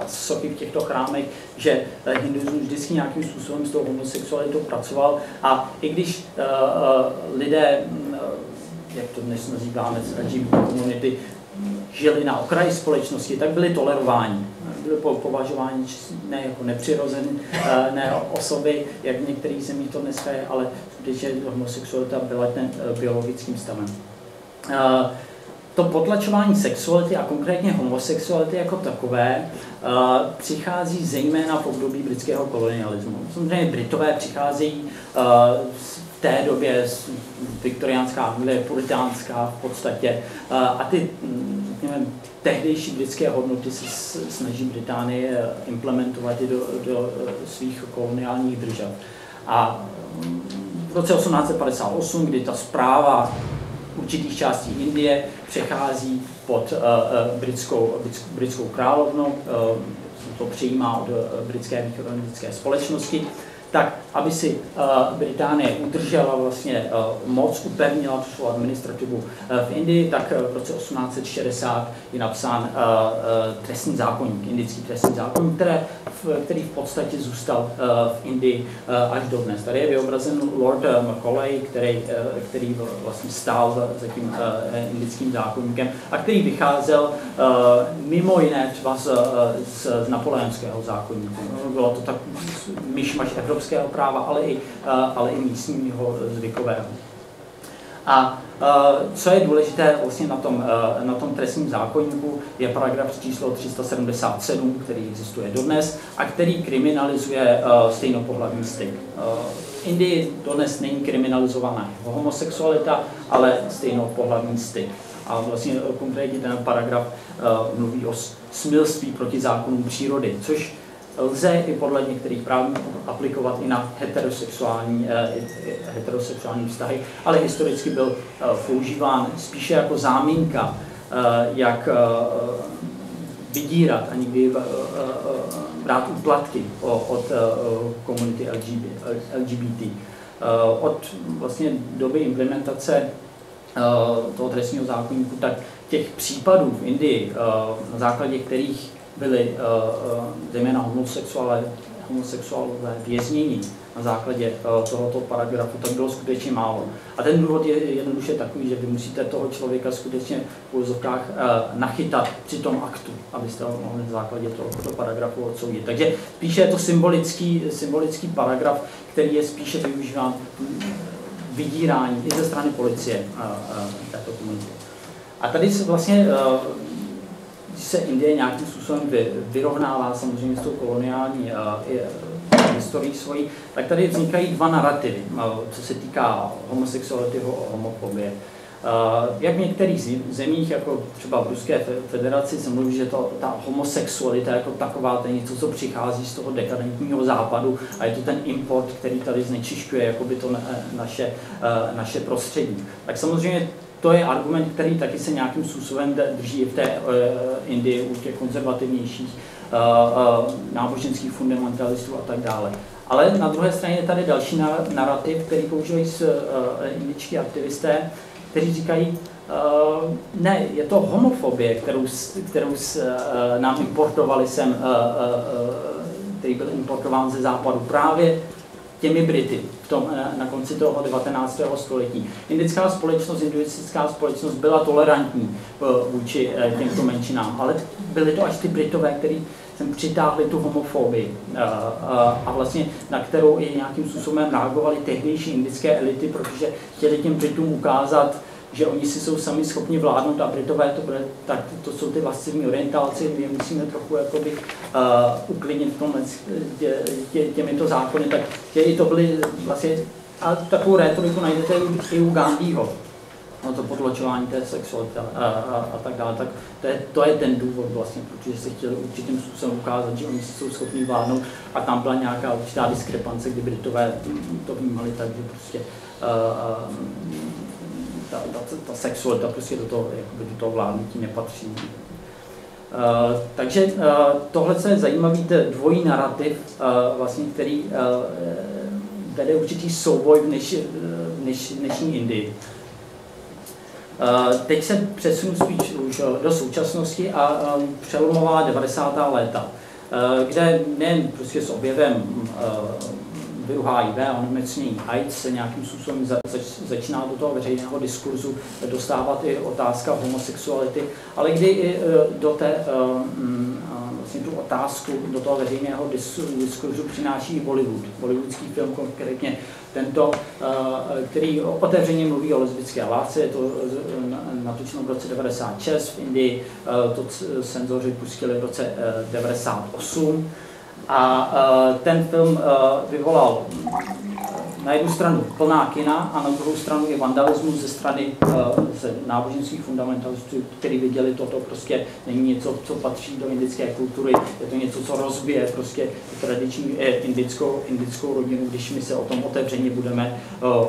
a sochy v těchto chrámech, že hinduismus vždycky nějakým způsobem s tou homosexualitou pracoval. A i když lidé mm, jak to dnes nazýváme, LGBT komunity, žili na okraji společnosti, tak byli tolerováni. Byli po- považováni ne jako nepřirozené eh, ne osoby, jak v některých zemích to dneska je, ale skutečně homosexualita byla ten eh, biologickým stavem. Eh, To potlačování sexuality a konkrétně homosexuality jako takové přichází zejména v období britského kolonialismu. Samozřejmě Britové přicházejí v té době viktoriánská Anglie, puritánská v podstatě a ty mm, řekněme, tehdejší britské hodnoty se snaží Británie implementovat i do, do eh, svých koloniálních držav. A mm, v roce 1858, kdy ta zpráva určitých částí Indie přechází pod uh, uh, britskou, britskou, uh, to přijímá od britské východoindické společnosti, tak aby si Británie udržela vlastně moc, upevnila tu administrativu v Indii, tak v roce 1860 je napsán trestní zákonník, indický trestní zákonník, které, který v podstatě zůstal v Indii až do dnes. Tady je vyobrazen Lord Macaulay, který, který vlastně stál za tím indickým zákonníkem a který vycházel mimo jiné třeba z, z, napoleonského zákonníku. Bylo to tak myšmaš evropského práva, ale i, ale i místního zvykového. A co je důležité vlastně na tom, na tom trestním zákonníku, je paragraf číslo 377, který existuje dodnes a který kriminalizuje stejnopohlavní styk. V Indii dodnes není kriminalizovaná homosexualita, ale stejnopohlavní styk. A vlastně konkrétně ten paragraf mluví o smilství proti zákonům přírody, což lze i podle některých právníků aplikovat i na heterosexuální, eh, heterosexuální vztahy, ale historicky byl eh, používán spíše jako záminka, eh, jak vydírat a někdy brát úplatky od komunity LGBT. Od vlastně doby implementace toho trestního zákonníku, tak těch případů v Indii, na základě kterých byli uh, zejména homosexuálové, homosexuálové věznění na základě uh, tohoto paragrafu, tak bylo skutečně málo. A ten důvod je jednoduše takový, že vy musíte toho člověka skutečně v úzovkách nachytat při tom aktu, abyste ho mohli na základě tohoto paragrafu odsoudit. Takže spíše je to symbolický, symbolický paragraf, který je spíše využíván vydírání i ze strany policie této komunity. A tady se vlastně se Indie nějakým způsobem vyrovnává samozřejmě s tou koloniální uh, historií svojí, tak tady vznikají dva narrativy, uh, co se týká homosexuality a homofobie. Uh, jak v některých zemích, jako třeba v Ruské federaci, se mluví, že to, ta homosexualita jako taková, to je něco, co přichází z toho dekadentního západu a je to ten import, který tady znečišťuje jakoby to na, naše, uh, naše prostředí. Tak samozřejmě to je argument, který taky se nějakým způsobem drží v té uh, Indii u těch konzervativnějších uh, uh, náboženských fundamentalistů a tak dále. Ale na druhé straně je tady další narrativ, který používají s, indičtí aktivisté, kteří říkají, uh, ne, je to homofobie, kterou, kterou uh, nám importovali sem, uh, který byl importován ze západu právě těmi Brity v tom, eh, na konci toho 19. století. Indická společnost, hinduistická společnost byla tolerantní eh, vůči eh, těmto menšinám, ale byly to až ty Britové, kteří sem přitáhli tu homofobii a vlastně na kterou i nějakým způsobem reagovaly tehdejší indické elity, protože chtěli těm Britům ukázat, že oni si jsou sami schopni vládnout a Britové to bude, tak to jsou ty vlastní orientálci, my musíme trochu jakoby, uh, uklidnit tomhle, tě, tě, těmito zákony, tak tě, i to byly vlastně, a takovou rétoriku najdete i u Gandhiho, no to potlačování té sexuality a, a, a tak dále, tak to je, to je ten důvod vlastně, protože se chtěli určitým způsobem ukázat, že oni jsou schopni vládnout. A tam byla nějaká určitá diskrepance, kdy Britové to vnímali tak, že prostě uh, ta, ta, ta sexualita prostě do toho, jakoby do toho vládnutí nepatří. Uh, takže uh, tohle je zajímavý ten dvojí narrativ, uh, vlastně, který uh, vede určitý souboj v dneš, dneš, dnešní Indii. Uh, teď se přesunu spíš už do současnosti a um, přelomová 90. léta, uh, kde nejen prostě s objevem uh, viru HIV a onemocnění AIDS se nějakým způsobem za, zač, začíná do toho veřejného diskurzu dostávat i otázka homosexuality, ale kdy i e, do té e, vlastně tu otázku do toho veřejného diskurzu přináší Bollywood. Bollywoodský film konkrétně tento, e, který otevřeně mluví o lesbické lásce, je to natočeno v roce 96 v Indii, to senzoři pustili v roce 98 a uh, ten film uh, vyvolal na jednu stranu plná kina a na druhou stranu i vandalismus ze strany ze náboženských fundamentalistů, kteří viděli toto prostě není něco, co patří do indické kultury, je to něco, co rozbije prostě tradiční indickou, indickou rodinu, když my se o tom otevřeně budeme,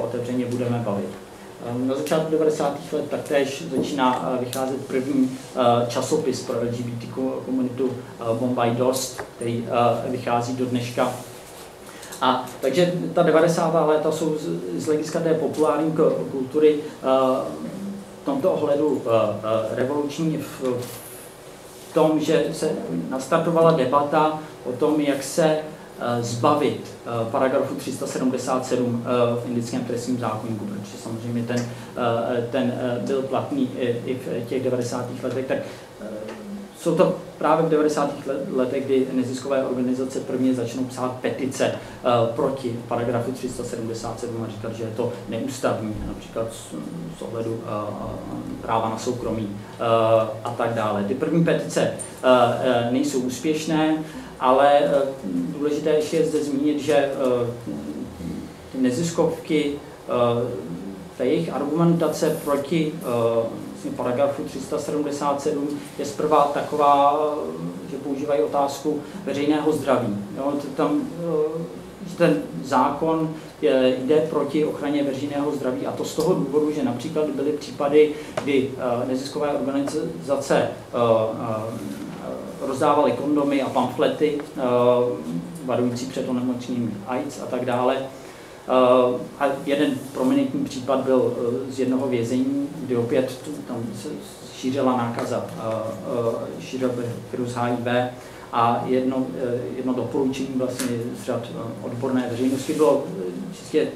otevřeně budeme bavit. Ehm, na začátku 90. let taktéž začíná eh, vycházet první eh, časopis pro LGBT komunitu eh, Bombay Dost, který vychází do dneška. A takže ta 90. léta jsou z, hlediska té populární kultury v tomto ohledu revoluční v tom, že se nastartovala debata o tom, jak se zbavit paragrafu 377 v indickém trestním zákonníku, protože samozřejmě ten, ten byl platný i v těch 90. letech, tak jsou to právě v 90. letech, kdy neziskové organizace prvně začnou psát petice proti paragrafu 377 a říkat, že je to neústavní, například z, ohledu práva na soukromí a tak dále. Ty první petice nejsou úspěšné, ale uh, důležité ještě je zde zmínit, že uh, ty neziskovky, uh, ta jejich argumentace proti vlastně paragrafu 377 je zprva taková, že používají otázku veřejného zdraví. Jo, tam eh, ten zákon je, jde proti ochraně veřejného zdraví a to z toho důvodu, že například byly případy, kdy eh, neziskové organizace eh, rozdávaly kondomy a pamflety varující před onemocněním AIDS a tak dále, Uh, a jeden prominentní případ byl uh, z jednoho vězení, kdy opět tam se šířila nákaza, šířil virus HIV a jedno, jedno doporučení vlastně z řad odborné veřejnosti bylo čistě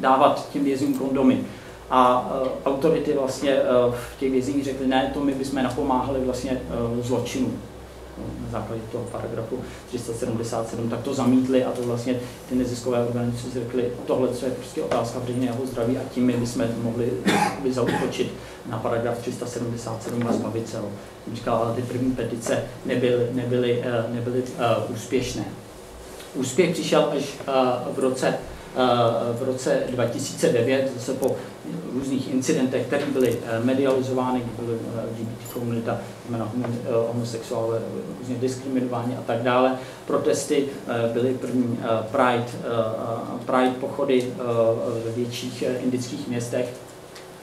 dávat těm vězňům kondomy. A autority vlastně v těch vězních řekly, ne, to my bychom napomáhali vlastně zločinu na základě toho paragrafu 377, tak to zamítli a to vlastně ty neziskové organizace řekly, tohle je prostě otázka veřejného zdraví a tím my bychom mohli by zautočit na paragraf 377 a zbavit se ho. Ale ty první petice nebyly, nebyly, eh, nebyly uh, úspěšné. Úspěch přišel až uh, v roce v roce 2009, zase po různých incidentech, které byly eh, medializovány, kdy byly eh, LGBT komunita, znamená eh, homosexuálové různě diskriminování a tak dále. Protesty byly první Pride, Pride pochody ve větších indických městech.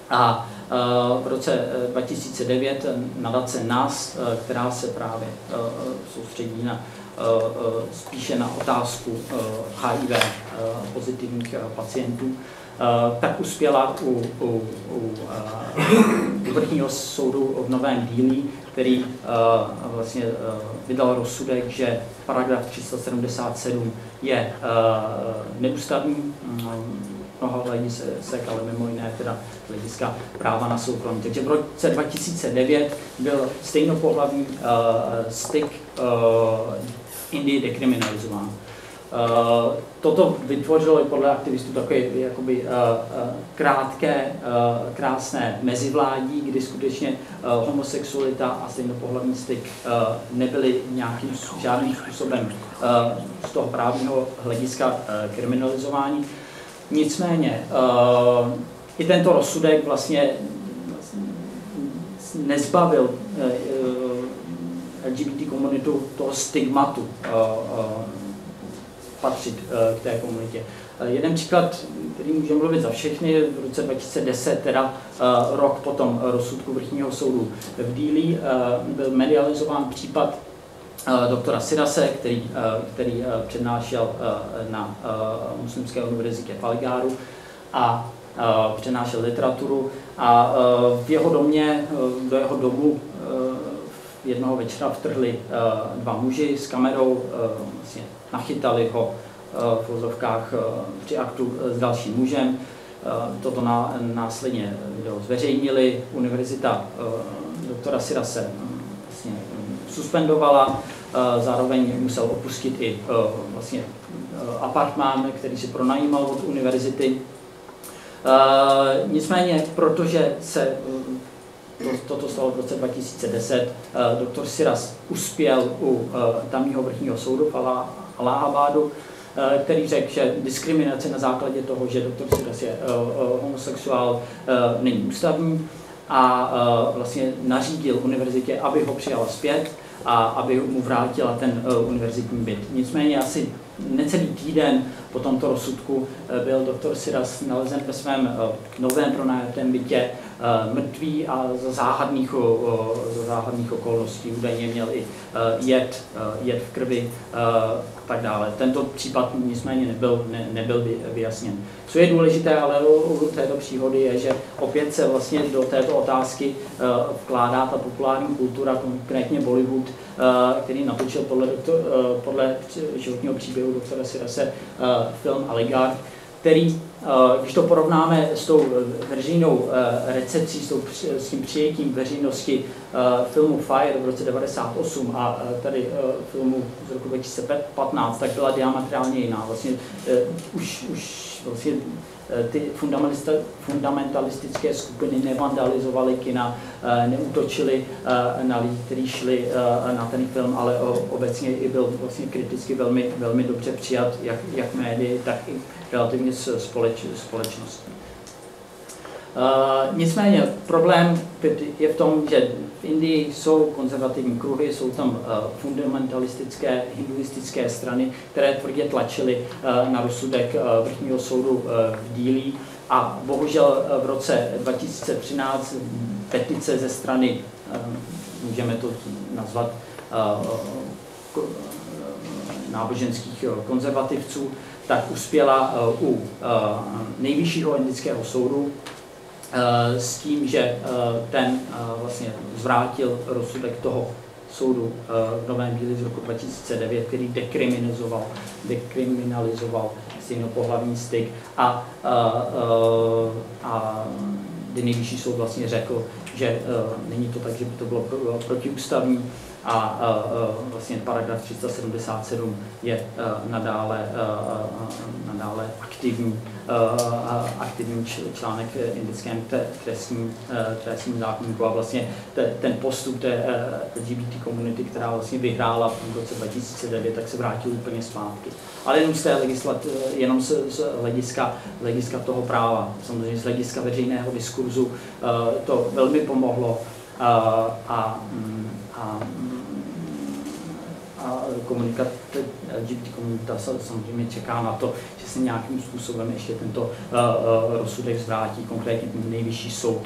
A v roce 2009 nadace NAS, která se právě soustředí na spíše na otázku HIV pozitivních pacientů, Eh, tak uspěla u, u, u, uh, vrchního soudu v Novém dílí, který vlastně vydal rozsudek, že paragraf 377 je neústavní. Um, mnoho hledisek, ale mimo jiné teda hlediska práva na soukromí. Takže v roce 2009 byl stejnopohlavní uh, styk uh, Indii dekriminalizován. Eh, toto vytvořilo podle aktivistů takové jakoby eh, eh, krátké, krásné mezivládí, kdy skutečně homosexualita a stejnopohlavní styk nebyly nějakým žádným způsobem z toho právního hlediska kriminalizování. Nicméně i tento rozsudek vlastně nezbavil LGBT komunitu toho stigmatu patřit eh, k té komunitě. Eh, jeden příklad, který můžeme mluvit za všechny, v roce 2010, teda eh, rok potom rozsudku vrchního soudu v Dílí, byl medializován případ doktora Sirase, který, který přednášel na Muslimské univerzitě v Aligáru a přednášel literaturu a v jeho domě, do jeho domu jednoho večera vtrhli dva muži s kamerou, vlastně nachytali ho eh, v vozovkách eh, při aktu s dalším mužem. Eh, toto následně video zveřejnili. Univerzita doktora Sirase vlastně suspendovala, zároveň musel opustit i vlastně apartmán, který si pronajímal od univerzity. Nicméně, protože se to, toto stalo v roce 2010, doktor Siras uspěl u tamního vrchního soudu v Allahabadu, eh, který řekl, že diskriminace na základě toho, že doktor Sidas je eh, eh, homosexuál, není ústavní a vlastně nařídil univerzitě, aby ho přijala zpět a aby mu vrátila ten univerzitní byt. Nicméně asi necelý týden po tomto rozsudku byl doktor Siras nalezen ve svém novém pronajatém bytě mrtví a za záhadných, za záhadných okolností údajně měl i jed, jed v krvi a tak dále. Tento případ nicméně nebyl, ne, nebyl vyjasněn. Co je důležité ale u této příhody je, že opět se vlastně do této otázky vkládá ta populární kultura, konkrétně Bollywood, který natočil podle, doktor, podle životního příběhu doktora Sirase film Aligar, který, eh, když to porovnáme s tou veřejnou eh, recepcí, s, tou, s tím přijetím veřejnosti eh, filmu Fire v roce 1998 a tady filmu z roku 2015, tak byla diametrálně jiná. Vlastně už, už vlastně ty fundamentalistické skupiny nevandalizovaly kina, neutočili na lidi, kteří šli na ten film, ale obecně i byl vlastně kriticky velmi, velmi dobře přijat jak, jak médii, tak i relativně společ, společností. Uh, nicméně problém je v tom, že v Indii jsou konzervativní kruhy, jsou tam uh, fundamentalistické hinduistické strany, které tvrdě tlačily uh, na rozsudek vrchního soudu v Dílí. A bohužel v roce 2013 petice ze strany, můžeme to nazvat, náboženských konzervativců, tak uspěla eh, u eh, nejvyššího indického soudu. eh, s tím, že ten vlastně zvrátil rozsudek toho soudu v Novém díli z roku 2009, který dekriminalizoval, dekriminalizoval stejnopohlavní styk a, a, a kdy nejvyšší soud vlastně řekl, že není to tak, že by to bylo protiústavní, a, vlastně paragraf 377 je nadále, nadále aktivní, aktivní článek indickém trestním, trestním zákonníku a vlastně ten postup té LGBT komunity, která vlastně vyhrála v roce 2009, tak se vrátil úplně zpátky. Ale jenom z té legislat, jenom z, z hlediska, hlediska toho práva, samozřejmě z hlediska veřejného diskurzu to velmi pomohlo a, a, a a komunikace, LGBT komunita samozřejmě čeká na to, že se nějakým způsobem ještě tento uh, uh, rozsudek zvrátí. Konkrétně ten nejvyšší soud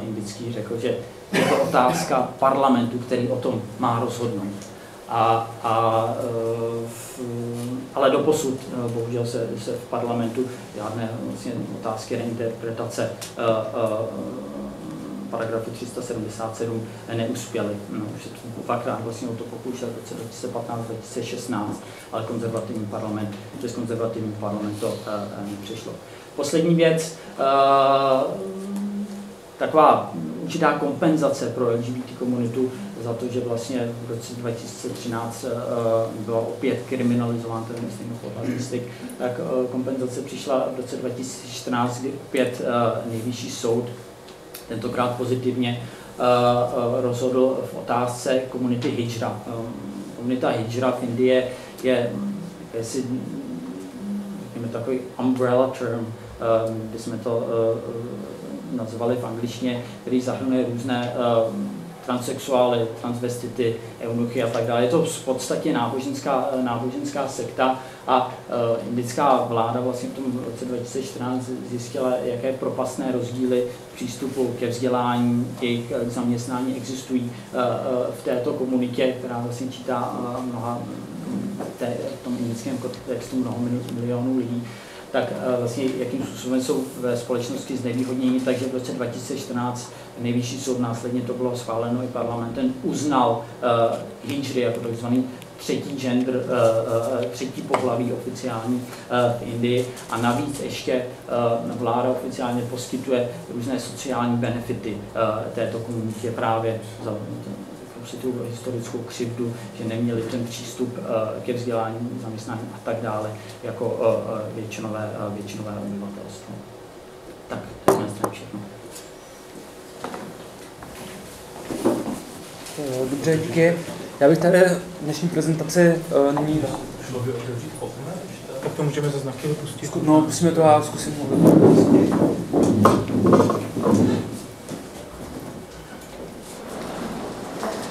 indický řekl, že je to otázka parlamentu, který o tom má rozhodnout. A, a, v, ale doposud bohužel se, se v parlamentu žádné vlastně otázky reinterpretace paragrafu 377 neuspěli. No, už se dvakrát vlastně o to pokoušel v roce 2015-2016, ale konzervativní parlament, přes konzervativní parlament to uh, nepřišlo. Poslední věc, uh, taková určitá kompenzace pro LGBT komunitu za to, že vlastně v roce 2013 uh, byla opět kriminalizována ten stejnopohlavní tak kompenzace přišla v roce 2014, kdy opět nejvyšší soud tentokrát pozitivně eh, eh, rozhodl v otázce komunity Hijra. Eh, komunita Hijra v Indii je jestli, takový umbrella term, kdy jsme to nazvali v angličtině, který zahrnuje různé transexuály, transvestity, eunuchy a tak dále. Je to v podstatě náboženská, náboženská sekta a uh, indická vláda vlastně v tom roce 2014 zjistila, jaké propastné rozdíly přístupu ke vzdělání i k zaměstnání existují v této komunitě, která vlastně čítá mnoha té, v tom indickém kontextu mnoho milionů lidí tak vlastně jakým způsobem jsou ve společnosti znevýhodnění, takže v roce 2014 nejvyšší soud následně to bylo schváleno i parlamentem, uznal uh, hijri jako takzvaný třetí gender, uh, uh, třetí pohlaví oficiální uh, v Indii a navíc ještě uh, vláda oficiálně poskytuje různé sociální benefity uh, této komunitě právě za tu historickou křivdu, že neměli ten přístup ke vzdělání, zaměstnání a tak dále, jako většinové, většinové obyvatelstvo. Tak, to je všechno. Eh, dobře, díky. Já bych tady dnešní prezentaci uh, nyní... Tak to můžeme za znaky vypustit. No, pustíme to a zkusím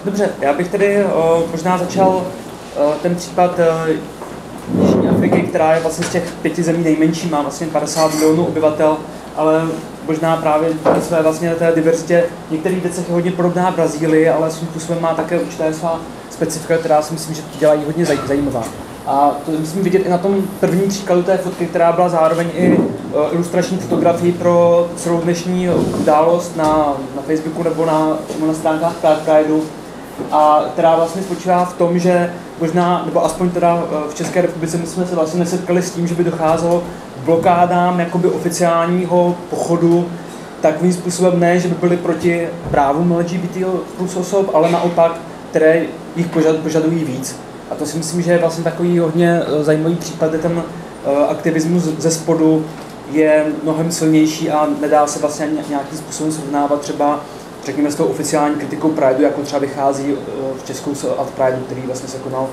Dobře, já bych tady uh, možná začal uh, ten případ uh, Jižní Afriky, která je vlastně z těch pěti zemí nejmenší, má vlastně 50 milionů obyvatel, ale možná právě díky své vlastně té diverzitě v některých věcech je hodně podobná Brazílii, ale svým způsobem má také určité svá specifika, která si myslím, že dělají hodně zajímavá. A to musím vidět i na tom prvním příkladu té fotky, která byla zároveň i eh, ilustrační fotografií pro celou dnešní událost na, na Facebooku nebo na, na stránkách Pride a která vlastně spočívá v tom, že možná, nebo aspoň teda eh, v České republice my jsme se vlastně nesetkali s tím, že by docházelo blokádám jakoby oficiálního pochodu takovým způsobem ne, že by byli proti právům LGBT plus osob, ale naopak, které jich požadují víc. A to si myslím, že je vlastně takový hodně eh, zajímavý případ, kde ten eh, aktivismus ze spodu je mnohem silnější a nedá se vlastně nějakým způsobem srovnávat třeba řekněme s tou oficiální kritikou Prideu, jako třeba vychází eh, v Českou Alt Prideu, který vlastně se konal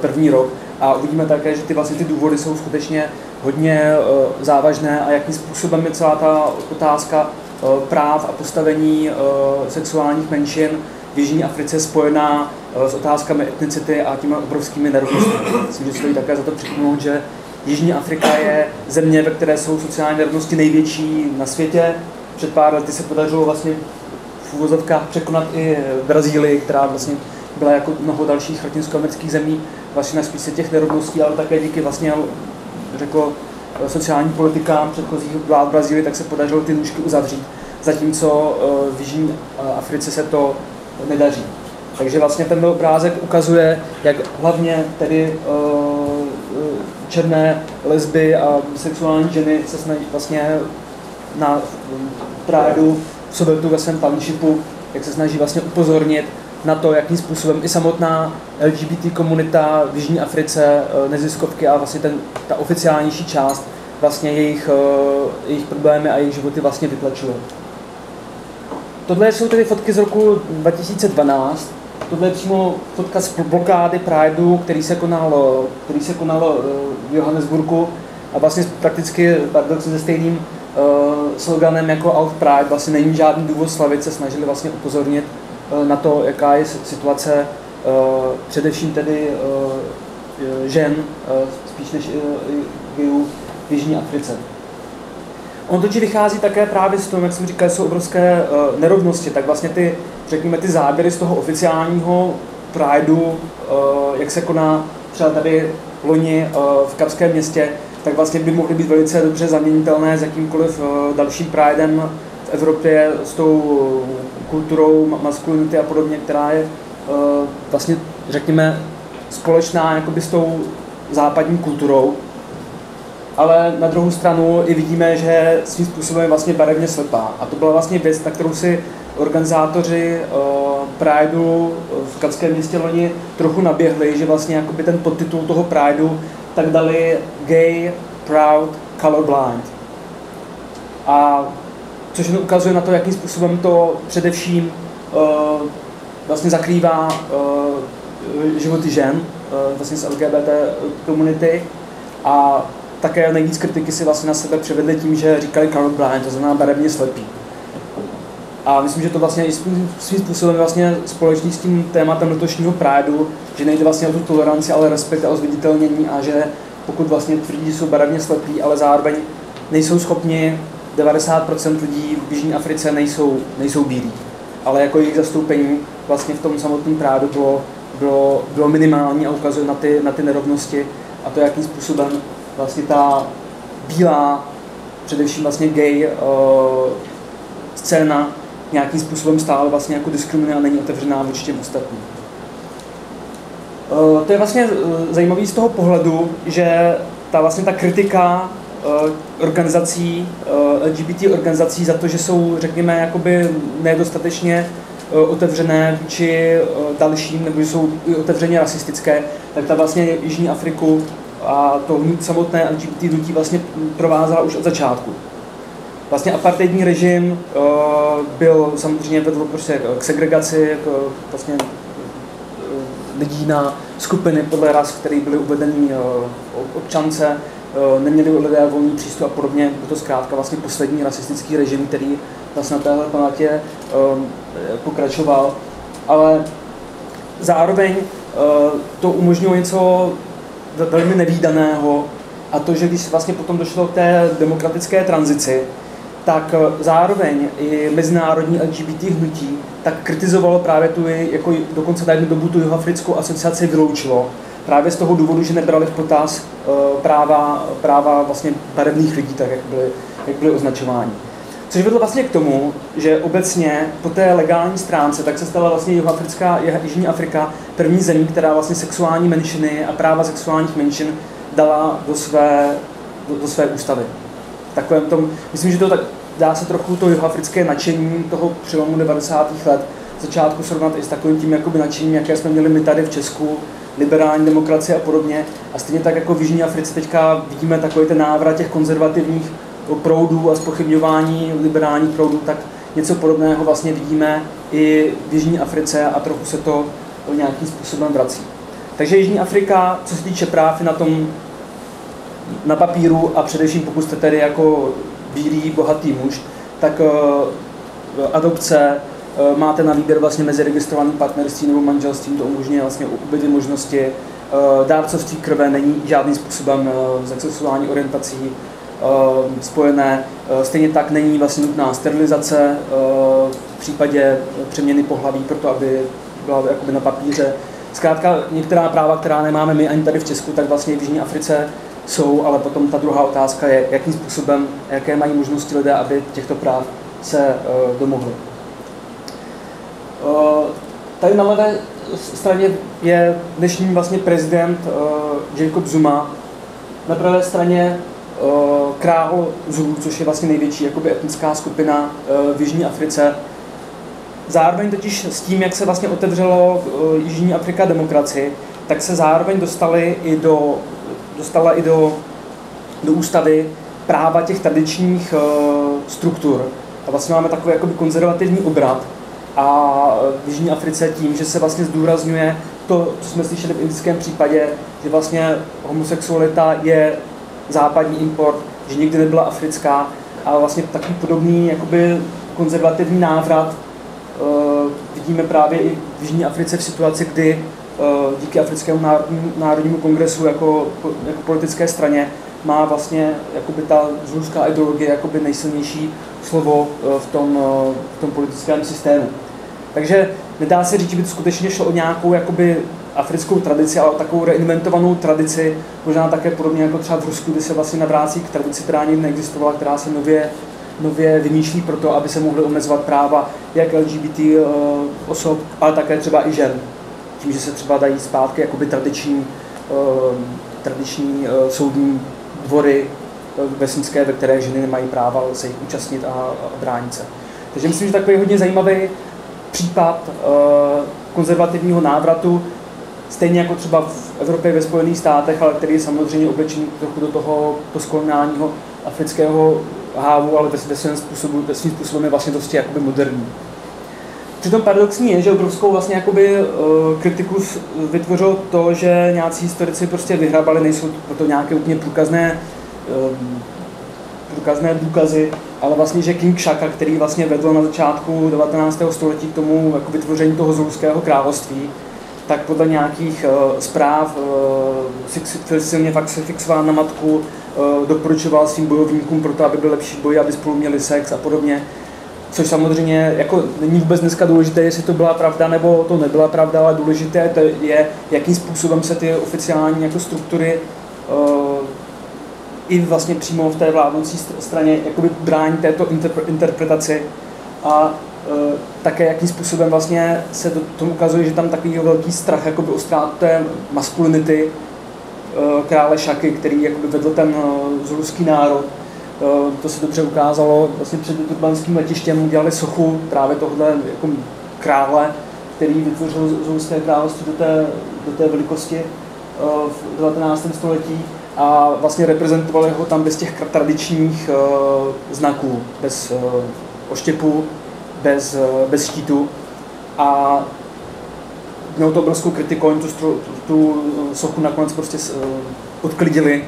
první rok. A uvidíme také, že ty vlastně ty důvody jsou skutečně hodně závažné a jakým způsobem je celá ta otázka práv a postavení sexuálních menšin v Jižní Africe spojená eh, s otázkami etnicity a těmi obrovskými nerovnostmi. Myslím, že stojí také za to připomenout, že Jižní Afrika je země, ve které jsou sociální nerovnosti největší na světě. Před pár lety se podařilo vlastně v úvozovkách překonat i Brazílii, která vlastně byla jako mnoho dalších latinskoamerických zemí vlastně na spíše těch nerovností, ale také díky vlastně řekl sociálním politikám předchozích vlád Brazílie, tak se podařilo ty nůžky uzavřít. Zatímco eh, v Jižní Africe se to nedaří. Takže vlastně ten obrázek ukazuje, jak hlavně tedy uh, černé lesby a sexuální ženy se snaží vlastně na Prádu v sobetu ve svém jak se snaží vlastně upozornit na to, jakým způsobem i samotná LGBT komunita v Jižní Africe, eh, neziskovky a vlastně ten, ta oficiálnější část vlastně jejich, jejich problémy a jejich životy vlastně vytlačuje. Tohle jsou tedy fotky z roku 2012. Tohle je přímo fotka z blokády Prideu, který se konal, který se konal eh, v Johannesburgu a vlastně prakticky paradoxně se stejným sloganem jako Out Pride. Vlastně není žádný důvod slavit, se snažili vlastně upozornit na to, jaká je situace uh, především tedy uh, žen, spíš než gayů v Jižní Africe. On totiž vychází také právě z toho, jak jsem říkal, jsou obrovské nerovnosti, tak vlastně ty, řekněme, ty záběry z toho oficiálního Prideu, jak se koná třeba tady loni v Kapském městě, tak vlastně by mohly být velice dobře zaměnitelné s jakýmkoliv dalším Pridem v Evropě, s tou kulturou maskulinity a podobně, která je uh, vlastně, řekněme, společná jakoby s tou západní kulturou, ale na druhou stranu i vidíme, že svým způsobem je vlastně barevně slepá. A to byla vlastně věc, na kterou si organizátoři uh, Prideu v Katském městě loni trochu naběhli, že vlastně jakoby ten podtitul toho Prideu tak dali Gay, Proud, Colorblind. A což ukazuje na to, jakým způsobem to především uh, vlastně zakrývá uh, životy žen uh, vlastně z LGBT komunity a také nejvíc kritiky si vlastně na sebe převedli tím, že říkali Bryant, to znamená barevně slepý. A myslím, že to vlastně svým způsobem vlastně společný s tím tématem letošního Prideu, že nejde vlastně o tu toleranci, ale respekt a o zviditelnění a že pokud vlastně tvrdí, že jsou barevně slepí, ale zároveň nejsou schopni, 90% lidí v Jižní Africe nejsou, nejsou bílí. Ale jako jejich zastoupení vlastně v tom samotném Prideu bylo, bylo, bylo minimální a ukazuje na ty, na ty nerovnosti a to, jakým způsobem vlastně ta bílá, především vlastně gay uh, scéna nějakým způsobem stále vlastně jako diskriminuje a není otevřená vůči těm ostatním. Uh, to je vlastně uh, zajímavý z toho pohledu, že ta vlastně ta kritika organizací, uh, LGBT organizací za to, že jsou, řekněme, jakoby nedostatečně uh, otevřené uh, dalším, nebo že jsou otevřeně rasistické, tak ta vlastně Jižní Afriku a to samotné LGBT hnutí vlastně provázela už od začátku. Vlastně apartheidní režim byl samozřejmě vedl prostě k segregaci, k vlastně lidí na skupiny podle ras, které byly uvedeny občance, neměli lidé volný přístup a podobně. Byl to zkrátka vlastně poslední rasistický režim, který vlastně na téhle planetě uh, pokračoval. Ale zároveň uh, to umožnilo něco velmi nevýdaného a to, že když vlastně potom došlo k té demokratické tranzici, tak zároveň i mezinárodní LGBT hnutí tak kritizovalo právě tu, jako dokonce na jednu dobu tu jihoafrickou asociaci vyloučilo, právě z toho důvodu, že nebrali v potaz práva, práva vlastně barevných lidí, tak jak byly, jak byly označováni. Což vedlo vlastně k tomu, že obecně po té legální stránce tak se stala vlastně Jihoafrická, Jižní Afrika první zemí, která vlastně sexuální menšiny a práva sexuálních menšin dala do své, do, do své ústavy. Takovém tom, myslím, že to tak, dá se trochu to jihoafrické nadšení toho přelomu 90. let začátku srovnat i s takovým tím jakoby nadšením, jaké jsme měli my tady v Česku, liberální demokracie a podobně. A stejně tak jako v Jižní Africe teďka vidíme takový ten návrat těch konzervativních proudů a spochybňování liberálních proudů, tak něco podobného vlastně vidíme i v Jižní Africe a trochu se to nějakým způsobem vrací. Takže Jižní Afrika, co se týče práv, na tom na papíru a především pokud jste tedy jako bílý, bohatý muž, tak uh, adopce máte na výběr vlastně mezi registrovaným partnerstvím nebo manželstvím, to umožňuje vlastně obě dvě možnosti. Uh, dárcovství krve není žádným způsobem uh, za sexuální orientací spojené. Stejně tak není vlastně nutná sterilizace v případě přeměny pohlaví, proto aby byla jakoby na papíře. Zkrátka některá práva, která nemáme my ani tady v Česku, tak vlastně v Jižní Africe jsou, ale potom ta druhá otázka je, jakým způsobem, jaké mají možnosti lidé, aby těchto práv se domohli. Uh, tady na levé straně je dnešní vlastně prezident uh, Jacob Zuma. Na pravé straně uh, král Zulu, což je vlastně největší jakoby, etnická skupina v Jižní Africe. Zároveň totiž s tím, jak se vlastně otevřelo Jižní Afrika demokracii, tak se zároveň dostali i do dostala i do, do ústavy práva těch tradičních struktur. A vlastně máme takový jakoby konzervativní obrat. A v Jižní Africe tím, že se vlastně zdůrazňuje to, co jsme slyšeli v indickém případě, že vlastně homosexualita je západní import, že nikdy nebyla africká, a vlastně takový podobný jakoby konzervativní návrat uh, vidíme právě i v Jižní Africe v situaci, kdy Eh, díky Africkému národnímu kongresu jako, jako politické straně má vlastně jakoby ta zrůská ideologie jakoby nejsilnější slovo eh, v tom, v tom politickém systému. Takže nedá se říct, že by to skutečně šlo o nějakou jakoby africkou tradici, ale o takovou reinventovanou tradici, možná také podobně jako třeba v Rusku, kdy se vlastně navrácí k tradici, která nikdy neexistovala, která se nově, nově vymýšlí proto, aby se mohly omezovat práva jak LGBT osob, ale také třeba i žen tím, že se třeba dají zpátky jakoby tradiční, uh, tradiční uh, soudní dvory vesnické, ve které ženy nemají práva se jich účastnit a, a bránit se. Takže myslím, že takový hodně zajímavý případ uh, konzervativního návratu, stejně jako třeba v Evropě ve Spojených státech, ale který je samozřejmě oblečený trochu do toho postkoloniálního afrického hávu, ale ve svém způsobu, ve svým způsobem je vlastně dosti jakoby moderní. Přitom paradoxní je, že obrovskou vlastně jakoby, uh, kritiku vytvořilo to, že nějací historici prostě vyhrabali, nejsou to nějaké úplně průkazné, průkazné důkazy, ale vlastně, že King Shaka, který vlastně vedl na začátku 19. století k tomu jako vytvoření toho zulského království, tak podle nějakých uh, zpráv uh, silně fakt se fixoval na matku, uh, doporučoval svým bojovníkům pro to, aby byl lepší boj, aby spolu měli sex a podobně což samozřejmě jako není vůbec dneska důležité, jestli to byla pravda nebo to nebyla pravda, ale důležité to je, jakým způsobem se ty oficiální jako struktury uh, i vlastně přímo v té vládnoucí straně jakoby brání této interpretaci a uh, také jakým způsobem vlastně se to, tomu ukazuje, že tam takový velký strach jakoby o ztrátu té maskulinity uh, krále Šaky, který jakoby vedl ten uh, zuluský národ, Eh, to se dobře ukázalo, vlastně před turbanským letištěm udělali sochu právě tohle jako krále, který vytvořil Zulské království do té, do té velikosti eh, v 19. století a vlastně reprezentovali ho tam bez těch tradičních uh, znaků, bez uh, oštěpu, bez, uh, bez štítu. A měl to obrovskou kritiku, oni tu, tu, tu sochu nakonec prostě uh, odklidili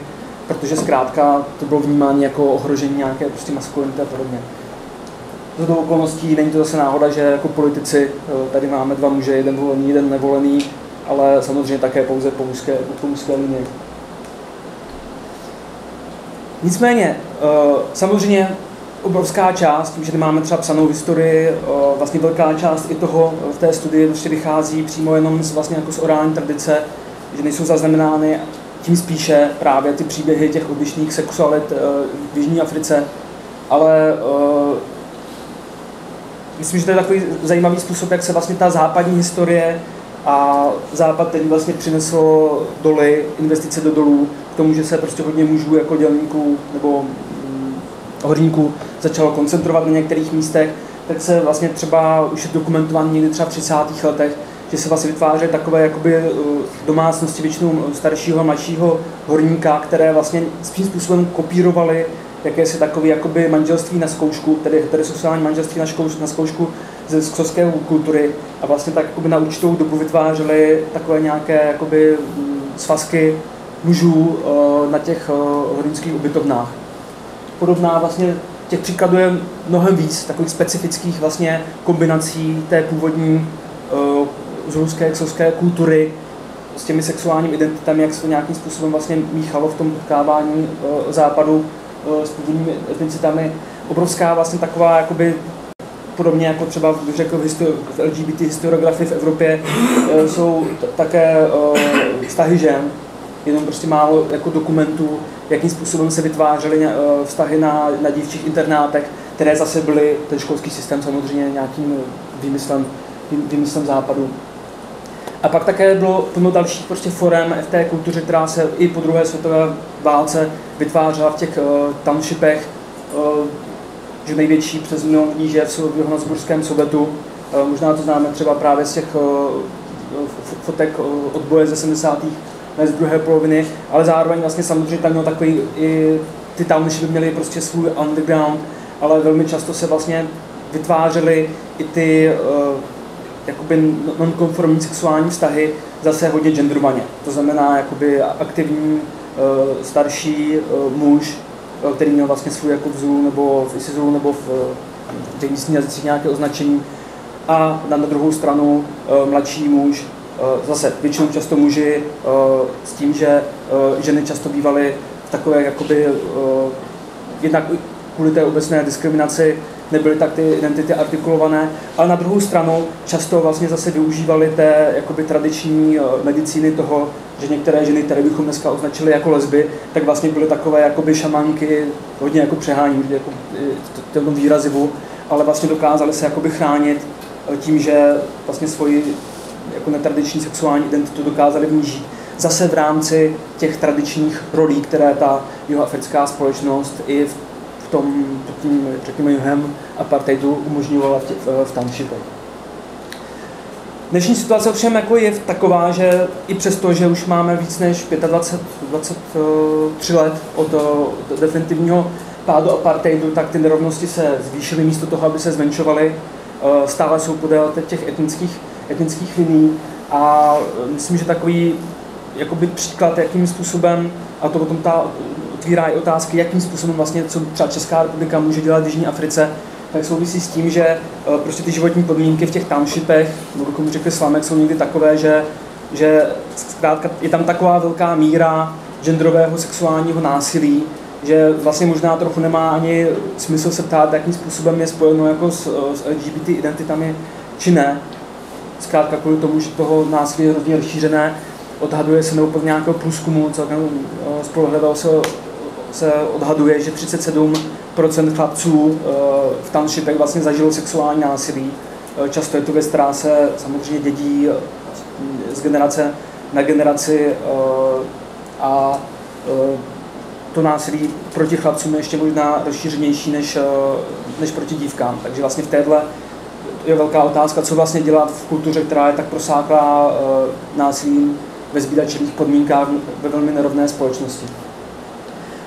protože zkrátka to bylo vnímání jako ohrožení nějaké prostě maskulinity a podobně. Z toho okolností není to zase náhoda, že jako politici eh, tady máme dva muže, jeden volený, jeden nevolený, ale samozřejmě také pouze po úzké, po úzké linii. Nicméně, eh, samozřejmě obrovská část, tím, že nemáme třeba psanou historii, vlastně velká část i toho v té studii prostě vychází přímo jenom z, vlastně jako z orální tradice, že nejsou zaznamenány tím spíše právě ty příběhy těch odlišných sexualit v Jižní Africe, ale myslím, že to je takový zajímavý způsob, jak se vlastně ta západní historie a Západ tedy vlastně přinesl doly, investice do dolů, k tomu, že se prostě hodně mužů jako dělníků nebo mm, horníků začalo koncentrovat na některých místech, tak se vlastně třeba už je dokumentovaný někdy třeba v 30. letech, že se vlastně vytváří takové jakoby eh, domácnosti většinou staršího a mladšího horníka, které vlastně svým způsobem kopírovaly jakési takové jakoby manželství na zkoušku, tedy heterosexuální manželství na, škoušku, na zkoušku ze skotské kultury a vlastně tak jakoby na určitou dobu vytvářeli takové nějaké jakoby mm, svazky mužů eh, na těch eh, hornických ubytovnách. Podobná vlastně těch příkladů je mnohem víc, takových specifických vlastně kombinací té původní uh, zuluské, exoské kultury s těmi sexuálními identitami, jak se to nějakým způsobem vlastně míchalo v tom potkávání západu s původními etnicitami. Obrovská vlastně taková jakoby podobně jako třeba bych řekl v, LGBT historiografii v Evropě, jsou také vztahy žen, jenom prostě málo jako dokumentů, jakým způsobem se vytvářely vztahy na, na dívčích internátech, které zase byly, ten školský systém samozřejmě nějakým výmyslem, výmyslem západu. A pak také bylo plno dalších prostě forem v té kultuře, která se i po druhé světové válce vytvářela v těch uh, townshipech, uh, že největší přes milion lidí žije v Johannesburském sovětu. Uh, možná to známe třeba právě z těch uh, fotek uh, odboje ze 70 ne z druhé poloviny, ale zároveň vlastně samozřejmě tam měl takový i ty townshipy měly prostě svůj underground, ale velmi často se vlastně vytvářely i ty uh, jakoby non-konformní sexuální vztahy zase hodně genderovaně. To znamená jakoby aktivní uh, starší uh, muž, uh, který měl vlastně svůj jako v Zulu nebo v Isizu nebo v uh, těch místních jazycích nějaké označení a na druhou stranu mladší muž, zase většinou často muži eh, s tím, že eh, ženy často bývaly v takové jakoby jednak kvůli té obecné diskriminaci nebyly tak ty identity artikulované, ale na druhou stranu často vlastně zase využívali té jakoby tradiční medicíny toho, že některé ženy, které bychom dneska označili jako lesby, tak vlastně byly takové jakoby šamanky, hodně jako přehání, jako tom výrazivu, ale vlastně dokázali se jakoby chránit tím, že vlastně svoji jako netradiční sexuální identitu dokázali vnížit. Zase v rámci těch tradičních rolí, které ta jihoafrická společnost i v, v tom, tím, řekněme, jihem apartheidu umožňovala v, v, v townshipech. Dnešní situace ovšem jako je taková, že i přesto, že už máme víc než 25, 23 let od, od definitivního pádu apartheidu, tak ty nerovnosti se zvýšily místo toho, aby se zmenšovaly. Eh, stále jsou podél těch etnických etnických liní a e, myslím, že takový jakoby příklad, jakým způsobem, a to potom ta otvírá i otázky, jakým způsobem vlastně, co třeba Česká republika může dělat v Jižní Africe, tak souvisí s tím, že e, prostě ty životní podmínky v těch townshipech, nebo bychom řekli slamek, jsou někdy takové, že, že zkrátka je tam taková velká míra genderového sexuálního násilí, že vlastně možná trochu nemá ani smysl se ptát, jakým způsobem je spojeno jako s, s LGBT identitami či ne zkrátka kvůli tomu, že toho násilí je hrozně rozšířené, odhaduje se nebo pod nějakého průzkumu celkem eh, spolehlivého se, se odhaduje, že 37% chlapců eh, v townshipech vlastně zažilo sexuální násilí. Eh, často je to věc, která se samozřejmě dědí z generace na generaci a to násilí proti chlapcům je ještě možná rozšířenější než, než proti dívkám. Takže vlastně v téhle je velká otázka, co vlastně dělat v kultuře, která je tak prosáklá uh, násilím ve zbídačových podmínkách ve velmi nerovné společnosti.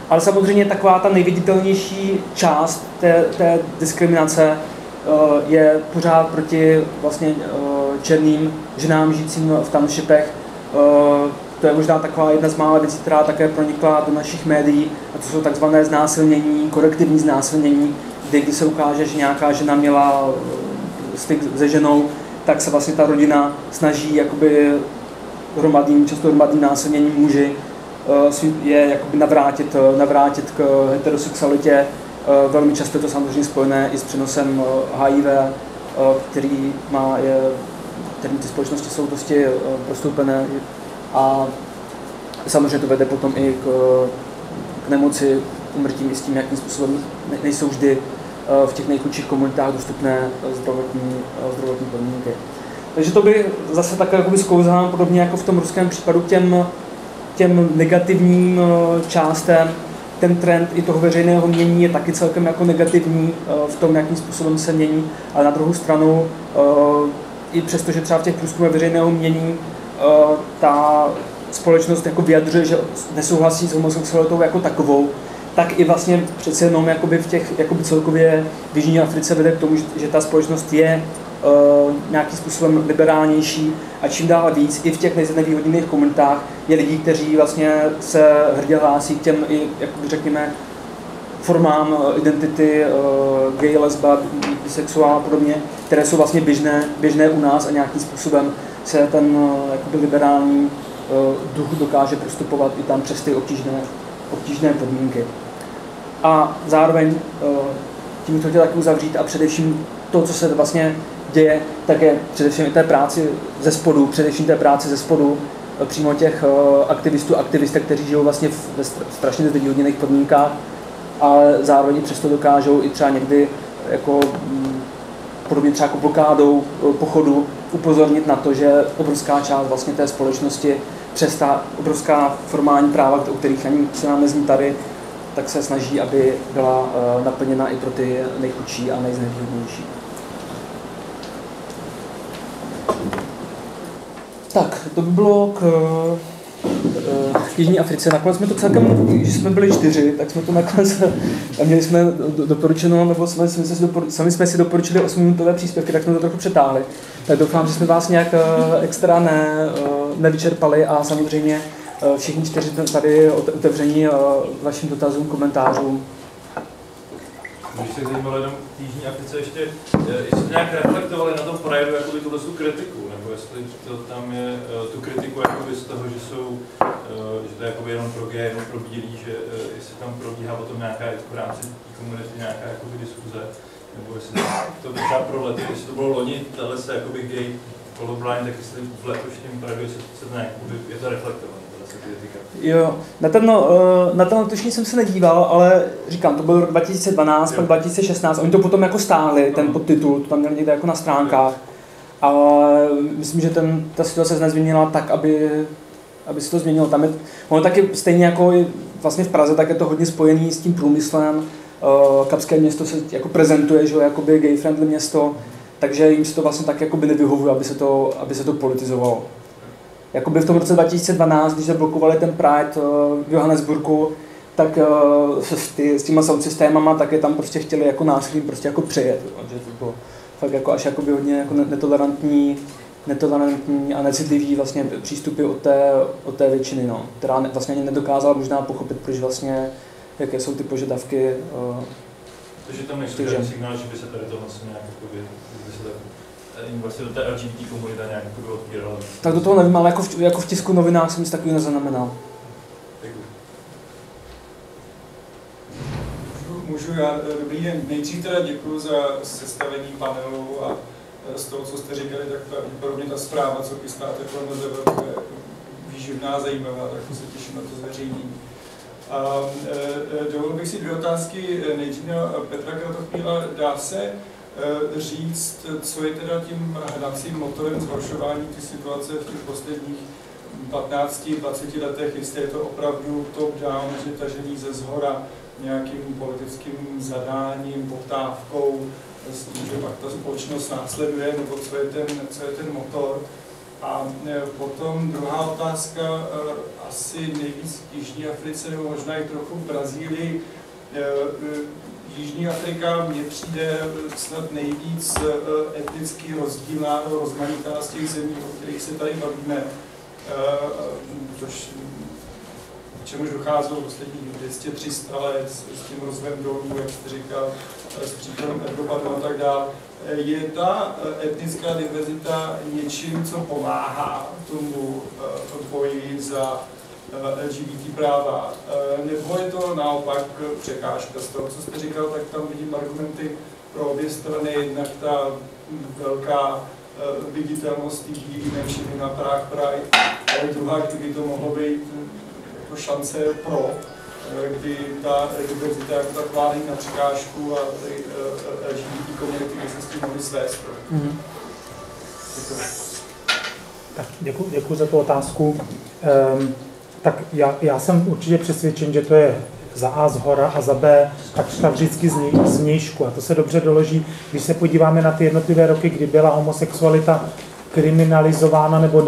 Ale samozřejmě taková ta nejviditelnější část té, té diskriminace uh, je pořád proti vlastně uh, černým ženám žijícím v townshipech. To je možná taková jedna z mála věcí, která také pronikla do našich médií, a to jsou takzvané znásilnění, korektivní znásilnění, kdy, kdy se ukáže, že nějaká žena měla styk se ženou, tak se vlastně ta rodina snaží jakoby hromadným, často hromadným násilněním muži eh, je jakoby navrátit, eh, navrátit k heterosexualitě. Velmi často je to samozřejmě spojené i s přenosem HIV, který má, je, který ty společnosti jsou dosti prostoupené. A samozřejmě to vede potom i k, k nemoci, umrtím i s tím, jakým způsobem nejsou vždy v těch nejchudších komunitách dostupné zdravotní, zdravotní podmínky. Takže to by zase tak jakoby zkouzám podobně jako v tom ruském případu těm, těm negativním částem. Ten trend i toho veřejného mění je taky celkem jako negativní v tom, jakým způsobem se mění, ale na druhou stranu i přesto, že třeba v těch průzkumech veřejného mění ta společnost jako vyjadřuje, že nesouhlasí s homosexualitou jako takovou, tak i vlastně přece jenom jakoby v těch jakoby celkově v Jižní Africe vede k tomu, že ta společnost je uh, nějakým způsobem liberálnější a čím dál víc i v těch nejznevýhodněných komunitách je lidí, kteří vlastně se hrdě hlásí k těm, i, jakoby řekněme, formám eh, identity uh, gay, lesba, bisexuál a podobně, které jsou vlastně běžné, běžné u nás a nějakým způsobem se ten uh, jakoby liberální uh, duch dokáže prostupovat i tam přes ty obtížné, obtížné podmínky. A zároveň tím to chtěl taky uzavřít a především to, co se vlastně děje, tak je především i té práci ze spodu, především té práci ze spodu, přímo těch aktivistů, aktivistek, kteří žijou vlastně ve strašně znevýhodněných podmínkách, ale zároveň přesto dokážou i třeba někdy jako mm, podobně třeba jako blokádou pochodu upozornit na to, že obrovská část vlastně té společnosti přes ta obrovská formální práva, o kterých ani se nám nezní tady, tak se snaží, aby byla uh, naplněna i pro ty nejchudší a nejznevýhodnější. Tak, to by bylo k, eh, k Jižní Africe. Nakonec jsme to celkem, když jsme byli čtyři, tak jsme to nakonec, měli jsme doporučeno, nebo jsme, jsme, si, doporu, sami jsme si doporučili 8 minutové příspěvky, tak jsme to trochu přetáhli. Tak doufám, že jsme vás nějak eh, extra ne, nevyčerpali a samozřejmě Eh, všichni čtyři tady otevření eh, vašim dotazům, komentářům. Když se zajímalo jenom v Jižní Africe ještě, eh, jestli nějak reflektovali na tom projevy jakoby tuhle tu kritiku, nebo jestli to tam je tu kritiku jakoby z toho, že jsou, že to je jakoby jenom pro gay, jenom pro bílí, že jestli tam probíhá potom nějaká jako v rámci té komunity nějaká jakoby diskuze, nebo jestli to třeba pro lety, jestli to bylo loni, tahle se jakoby gay colorblind, tak jestli v letošním projevě se, se nějak, je to reflektované. Jo, na ten, no, na ten letošní jsem se nedíval, ale říkám, to byl rok 2012, jo. pak 2016, oni to potom jako stáhli, ten podtitul, to tam měli někde jako na stránkách. A myslím, že ten, ta situace se nezměnila tak, aby, aby se to změnilo. Tam je, ono taky stejně jako vlastně v Praze, tak je to hodně spojený s tím průmyslem. Kapské město se jako prezentuje, že jo, jakoby gay-friendly město, takže jim se to vlastně tak jakoby nevyhovuje, aby se to, aby se to politizovalo jakoby v tom roce 2012, když zablokovali ten Pride eh, v Johannesburgu, tak uh, s, ty, s těma sound systémama, tak je tam prostě chtěli jako násilím prostě jako přejet. že to bylo fakt jako až jakoby hodně jako netolerantní, netolerantní a necitlivý vlastně přístupy od té, od té většiny, no, která vlastně ani nedokázala možná pochopit, proč vlastně, jaké jsou ty požadavky. Uh, Takže tam nejsou žádný signál, že by se tady to vlastně nějak tak vlastně do té LGBT komunita nějak jako otvírala. Tak do toho nevím, ale jako v, jako v tisku novinách jsem nic takového neznamenal. Můžu já, eh, dobrý den, nejdřív teda děkuji za sestavení panelu a eh, z toho, co jste říkali, tak pro mě ta zpráva, co chystáte kolem ZVP, je výživná, zajímavá, tak se těším na to zveřejnění. A, e, dovolil bych si dvě otázky. Nejdřív na Petra Kratochvíla. Dá se Eh, říct, co je teda tím hnacím motorem zhoršování ty situace v těch posledních 15-20 letech, jestli je to opravdu top-down, že tažení ze zhora nějakým politickým zadáním, poptávkou, s tím, že pak ta společnost následuje, nebo co je ten, co je ten motor. A eh, potom druhá otázka, eh, asi nejvíc v Jižní Africe, nebo možná i trochu v Brazílii, Jižní Afrika mně přijde snad nejvíc eh, etnicky rozdílná nebo rozmanitá z těch zemí, o kterých se tady bavíme, eh, což k čemuž docházelo posledních 200-300 let s, tím rozvojem dolů, jak jste říkal, s příkladem Erdoganu a tak dále. Je ta eh, etnická diverzita něčím, co pomáhá tomu boji za LGBT práva, nebo je to naopak překážka z toho, co jste říkal, tak tam vidím argumenty pro obě strany, jednak ta velká viditelnost té menšiny na Prague Pride, ale druhá, kdyby to mohlo být jako šance pro kdy ta diverzita jako taková není na překážku a ty LGBT komunity by se s tím mohly svést. Mm-hmm. Tak děkuji, děkuji za tu otázku. Um, tak já, já jsem určitě přesvědčen, že to je za A z hora a za B takřka vždycky z nějšku. A to se dobře doloží, když se podíváme na ty jednotlivé roky, kdy byla homosexualita kriminalizována nebo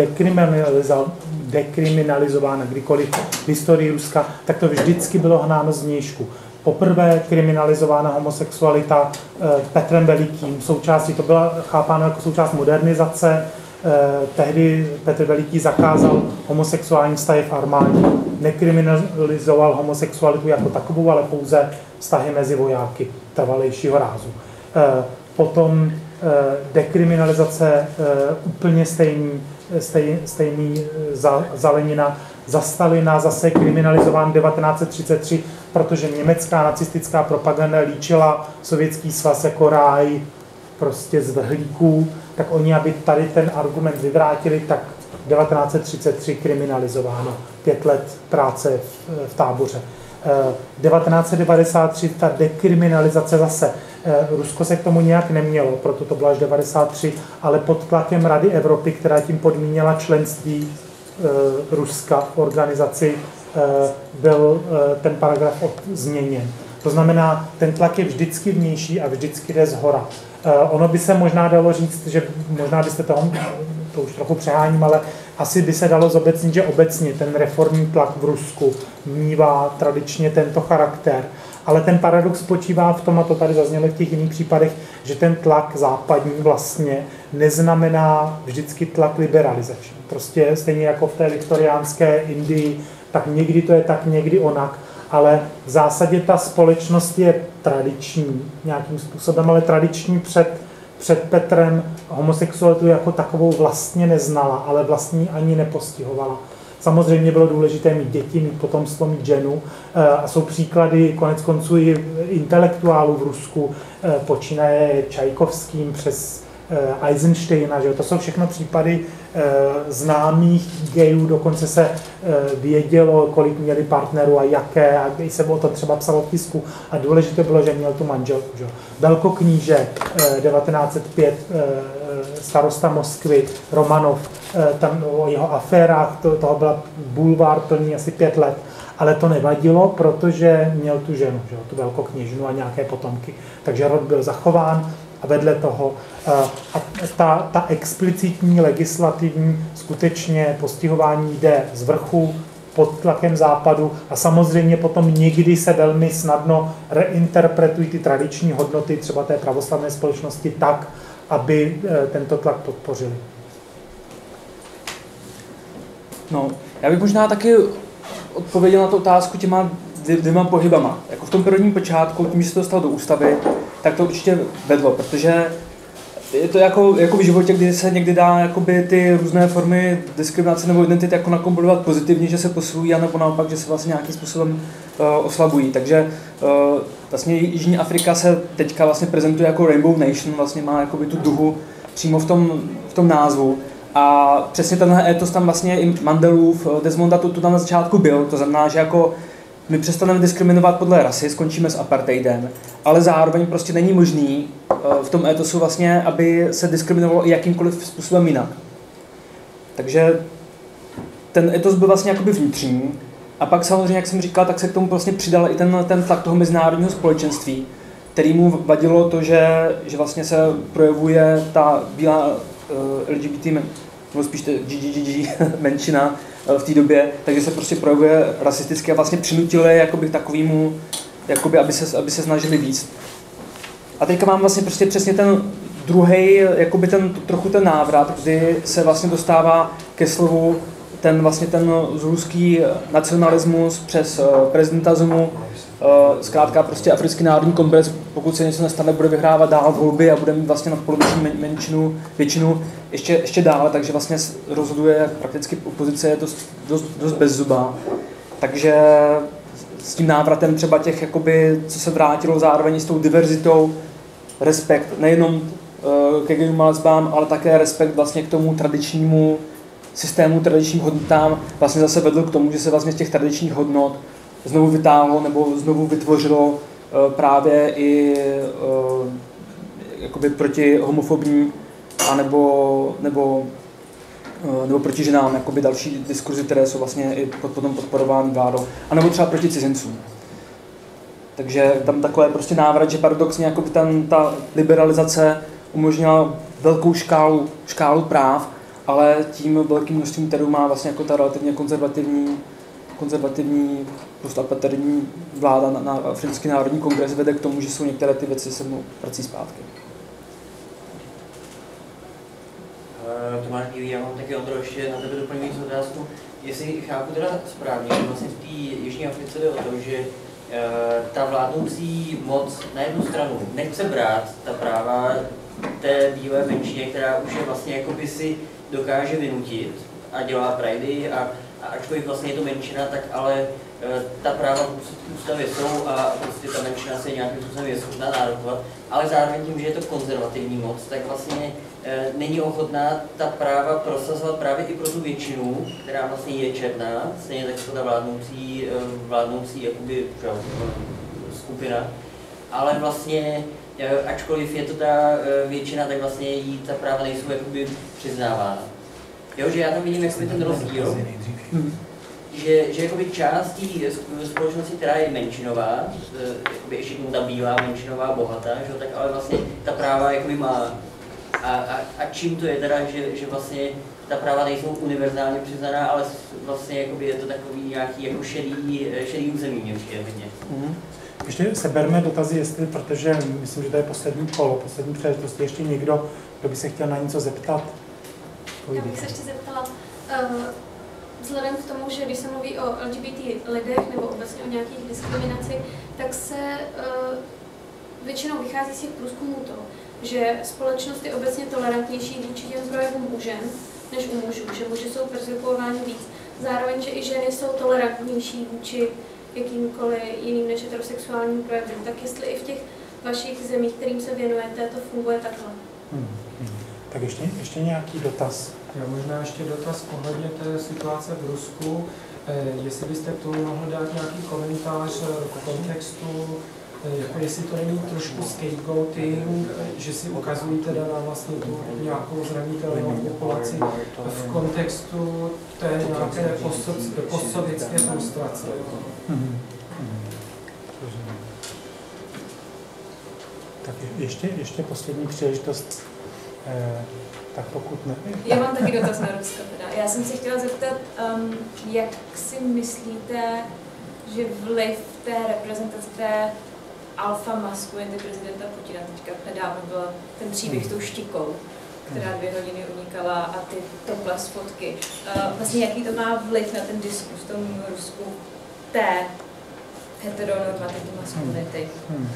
dekriminalizována kdykoliv v historii Ruska, tak to vždycky bylo hnáno z nějšku. Poprvé kriminalizována homosexualita eh, Petrem Velikým, součástí to byla chápáno jako součást modernizace, tehdy Petr Veliký zakázal homosexuální vztahy v armádě. Nekriminalizoval homosexualitu jako takovou, ale pouze vztahy mezi vojáky trvalejšího rázu. Eh, potom dekriminalizace úplně stejný stej, stejný eh, za, za za Stalina zase kriminalizován 1933, protože německá nacistická propaganda líčila sovětský svaz jako ráj prostě z vrhlíků, tak oni, aby tady ten argument vyvrátili, tak 1933 kriminalizováno, pět let práce v, v táboře. 1993 eh, ta dekriminalizace zase Eh, Rusko se k tomu nějak nemělo, proto to bylo až 93, ale pod tlakem Rady Evropy, která tím podmínila členství eh, Ruska v organizaci, byl ten paragraf změněn. To znamená, ten tlak je vždycky vnější a vždycky jde z hora. Ono by se možná dalo říct, že možná byste toho, to už trochu přeháním, ale asi by se dalo zobecnit, že obecně ten reformní tlak v Rusku mývá tradičně tento charakter ale ten paradox spočívá v tom, a to tady zaznělo v těch jiných případech, že ten tlak západní vlastně neznamená vždycky tlak liberalizační. Prostě stejně jako v té viktoriánské Indii, tak někdy to je tak, někdy onak, ale v zásadě ta společnost je tradiční nějakým způsobem, ale tradiční před, před Petrem homosexualitu jako takovou vlastně neznala, ale vlastně ani nepostihovala. Samozřejmě bylo důležité mít děti, mít potomstvo, mít ženu. Eh, a jsou příklady konec konců i intelektuálů v Rusku, eh, počínaje Čajkovským přes Eisensteina, že to jsou všechno případy známých gejů, dokonce se vědělo, kolik měli partnerů a jaké, a i se o tom třeba psalo v tisku a důležité bylo, že měl tu manželku. Že? Velkokníže 1905 starosta Moskvy, Romanov, eh, tam o jeho aférách, to, toho byla bulvár plný asi pět let, ale to nevadilo, protože měl tu ženu, že, tu velkokněžnu a nějaké potomky. Takže rod byl zachován a vedle toho eh, a ta, ta explicitní legislativní skutečně postihování jde z vrchu, pod tlakem západu a samozřejmě potom někdy se velmi snadno reinterpretují ty tradiční hodnoty třeba té pravoslavné společnosti tak, aby eh, tento tlak podpořili. No, já bych možná taky odpověděl na tu otázku těma dvěma pohybama. Jako v tom prvním počátku, tím, že se to dostal do ústavy, tak to určitě vedlo, protože je to jako, jako v životě, kdy se někdy dá jakoby ty různé formy diskriminace nebo identity jako nakombinovat pozitivně, že se posilují, nebo naopak, že se vlastně nějakým způsobem uh, oslabují. Takže uh, vlastně Jižní Afrika se teďka vlastně prezentuje jako Rainbow Nation, vlastně má jakoby tu duhu přímo v tom, v tom názvu. A přesně tenhle etos tam vlastně i Mandelův, eh, Desmonda to, to tam na začátku byl, to znamená, že jako my přestaneme diskriminovat podle rasy, skončíme s apartheidem, ale zároveň prostě není možný eh, v tom etosu vlastně, aby se diskriminovalo i jakýmkoliv způsobem jinak. Takže ten etos byl vlastně jakoby vnitřní a pak samozřejmě, jak jsem říkal, tak se k tomu vlastně přidal i ten, ten tlak toho mezinárodního společenství, který mu vadilo to, že, že vlastně se projevuje ta bílá eh, LGBT, nebo spíš GGGG menšina Eh, v té době, takže se prostě projevuje rasisticky a vlastně přinutilo je jakoby takovýmu, jakoby, aby, se, aby se snažili víc. A teďka mám vlastně prostě přesně ten druhý, jakoby ten, trochu ten návrat, kdy se vlastně dostává ke slovu ten vlastně ten ruský nacionalismus přes prezidentasmu, zkrátka prostě Africký národní kongres, pokud se něco nestane, bude vyhrávat dál volby a bude mít vlastně nadpoloviční menšinu, většinu ještě, ještě dále, takže vlastně rozhoduje prakticky opozice je dost, dost, dost bezzubá. Takže s tím návratem třeba těch, jakoby, co se vrátilo zároveň s tou diverzitou, respekt nejenom uh, ke gayům a ale také respekt vlastně k tomu tradičnímu systému, tradičním hodnotám, vlastně zase vedl k tomu, že se vlastně z těch tradičních hodnot znovu vytáhlo nebo znovu vytvořilo uh, právě i uh, jakoby proti homofobní a nebo, nebo Eh, nebo proti ženám, jakoby další diskurzy, které jsou vlastně i potom podporovány vládou, a nebo třeba proti cizincům. Takže tam takové prostě návrat, že paradoxně jako ten, ta liberalizace umožnila velkou škálu, škálu práv, ale tím velkým množstvím, kterou má vlastně jako ta relativně konzervativní, konzervativní prostě apaterní vláda na, na Africký národní kongres vede k tomu, že jsou některé ty věci se mnou prací zpátky. Eh, Tomáš Dílí, já mám taky Ondro ještě na tebe doplňující otázku. Jestli chápu teda správně, že vlastně v té Jižní Africe jde o to, že eh, ta vládnoucí moc na jednu stranu nechce brát ta práva té bílé menšině, která už je vlastně jako by si dokáže vynutit a dělá prajdy a, a ačkoliv vlastně je to menšina, tak ale eh, ta práva v ústavě jsou a prostě ta menšina se nějakým způsobem je schopná nárokovat, ale zároveň tím, že je to konzervativní moc, tak vlastně Eh, není ochotná ta práva prosazovat právě i pro tu většinu, která vlastně je černá, stejně tak jako ta vládnoucí, eh, vládnoucí jakoby, skupina, ale vlastně eh, ačkoliv je to ta většina, tak vlastně jí ta práva nejsou jakoby přiznávána. Jo, že já tam vidím jakoby ten rozdíl, že, že jakoby část té společnosti, která je menšinová, jakoby ještě ta bílá menšinová bohatá, že, tak ale vlastně ta práva jakoby má a, a, a čím to je teda, že, že vlastně ta práva nejsou univerzálně přiznaná, ale vlastně jakoby je to takový nějaký jako šedý, šedý území mě přijde hodně. Mm-hmm. Ještě se berme dotazy, jestli, protože myslím, že to je poslední kolo, poslední příležitost, ještě někdo, kdo by se chtěl na něco zeptat. Já bych se ještě zeptala, uh, vzhledem k tomu, že když se mluví o LGBT lidech nebo obecně o nějakých diskriminaci, tak se uh, většinou vychází z těch průzkumů to, že společnost je obecně tolerantnější vůči těm projevům u žen než u mužů, že muži jsou persekuováni víc. Zároveň, že i ženy jsou tolerantnější vůči jakýmkoliv jiným než heterosexuálním projevům. Tak jestli i v těch vašich zemích, kterým se věnujete, to funguje takhle. Hmm. hmm. Tak ještě, ještě nějaký dotaz? Já možná ještě dotaz ohledně té situace v Rusku. Eh, jestli byste k tomu mohl dát nějaký komentář k kontextu jako jestli to není trošku scapegoating, že si ukazují teda na vlastně tu nějakou zranitelnou populaci v kontextu té nějaké postsovětské frustrace. Tak ještě, ještě poslední příležitost. Eh, tak pokud ne. Já mám taky dotaz na Rusko. Teda. Já jsem se chtěla zeptat, um, jak si myslíte, že vliv té reprezentace té alfa maskulinity prezidenta Putina. Teďka nedávno byl ten příběh s tou štikou, která dvě hodiny unikala a ty toples fotky. Vlastně jaký to má vliv na ten diskus v tom Rusku té heteronormativní maskulinity? Hmm. Hmm.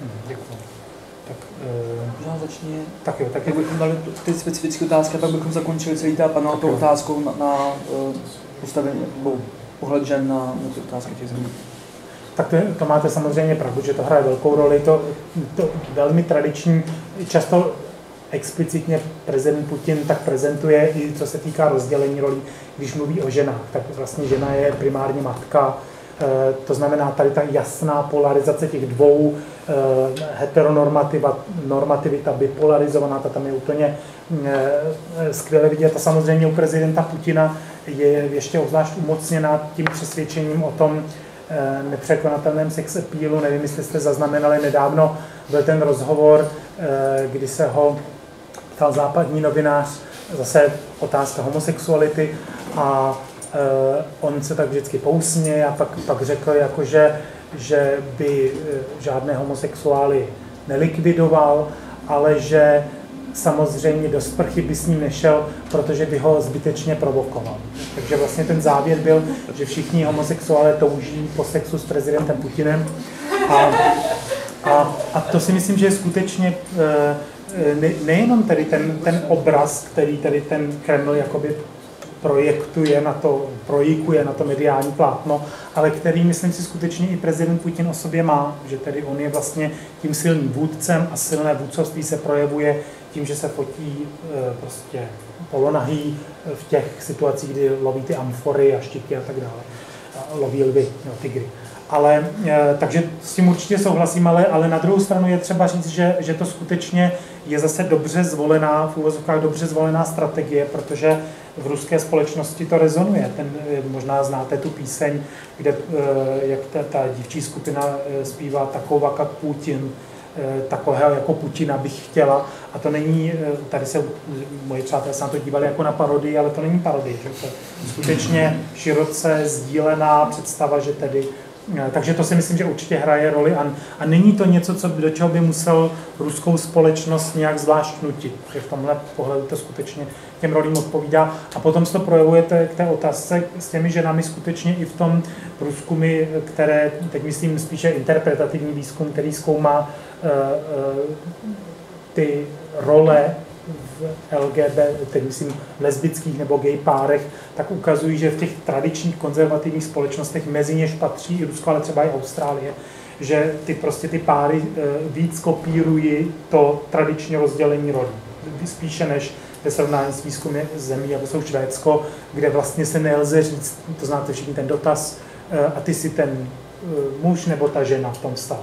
Hmm. Děkuji. Tak uh, možná začni. Tak jo, tak bychom dali ty specifické otázky, pak bychom zakončili celý ta panel tou otázkou na, na uh, postavení, nebo pohled žen na, na ty otázky těch zemí. Tak to, to máte samozřejmě pravdu, že to hraje velkou roli. To, to velmi tradiční, často explicitně prezident Putin tak prezentuje i co se týká rozdělení rolí, když mluví o ženách, tak vlastně žena je primárně matka, eh, to znamená tady ta jasná polarizace těch dvou eh, heteronormativita, bipolarizovaná, ta tam je úplně eh, skvěle vidět. A samozřejmě u prezidenta Putina je ještě obzvlášť umocněna tím přesvědčením o tom, nepřekonatelném sex appealu. Nevím, jestli jste zaznamenali nedávno, byl ten rozhovor, eh, kdy se ho ptal západní novinář, zase otázka homosexuality a eh, on se tak vždycky pousně a pak, pak řekl, jako že, že by žádné homosexuály nelikvidoval, ale že samozřejmě do sprchy by s ním nešel, protože by ho zbytečně provokoval. Takže vlastně ten závěr byl, že všichni homosexuálé touží po sexu s prezidentem Putinem a, a, a to si myslím, že je skutečně eh, ne, nejenom tedy ten, ten obraz, který tedy ten Kreml jakoby projektuje na to, projikuje na to mediální plátno, ale který, myslím si, skutečně i prezident Putin o sobě má, že tedy on je vlastně tím silným vůdcem a silné vůdcovství se projevuje tím, že se fotí e, prostě polonahý v těch situacích, kdy loví ty amfory a štiky a tak dále. Loví lvy, no, tygry. Ale, e, takže s tím určitě souhlasím, ale, ale na druhou stranu je třeba říct, že, že to skutečně je zase dobře zvolená, v úvozovkách dobře zvolená strategie, protože v ruské společnosti to rezonuje. Ten, možná znáte tu píseň, kde jak ta, ta dívčí skupina zpívá taková jak Putin, takového jako Putina bych chtěla. A to není, tady se moji přátelé se na to dívali jako na parodii, ale to není parodie. Že to je skutečně široce sdílená představa, že tedy Eh, takže to si myslím, že určitě hraje roli a, a není to něco, co, do čeho by musel ruskou společnost nějak zvlášť nutit. Že v tomhle pohledu to skutečně těm rolím odpovídá. A potom se to projevujete k té otázce s těmi ženami skutečně i v tom průzkumy, které, teď myslím spíše interpretativní výzkum, který zkoumá ty role v LGBT, tedy myslím lesbických nebo gay párech, tak ukazují, že v těch tradičních konzervativních společnostech, mezi něž patří i Rusko, ale třeba i Austrálie, že ty prostě ty páry eh, víc kopírují to tradiční rozdělení rolí. Spíše než ve srovnání s výzkumy zemí, jako jsou Švédsko, kde vlastně se nelze říct, to znáte všichni ten dotaz, eh, a ty si ten eh, muž nebo ta žena v tom vztahu.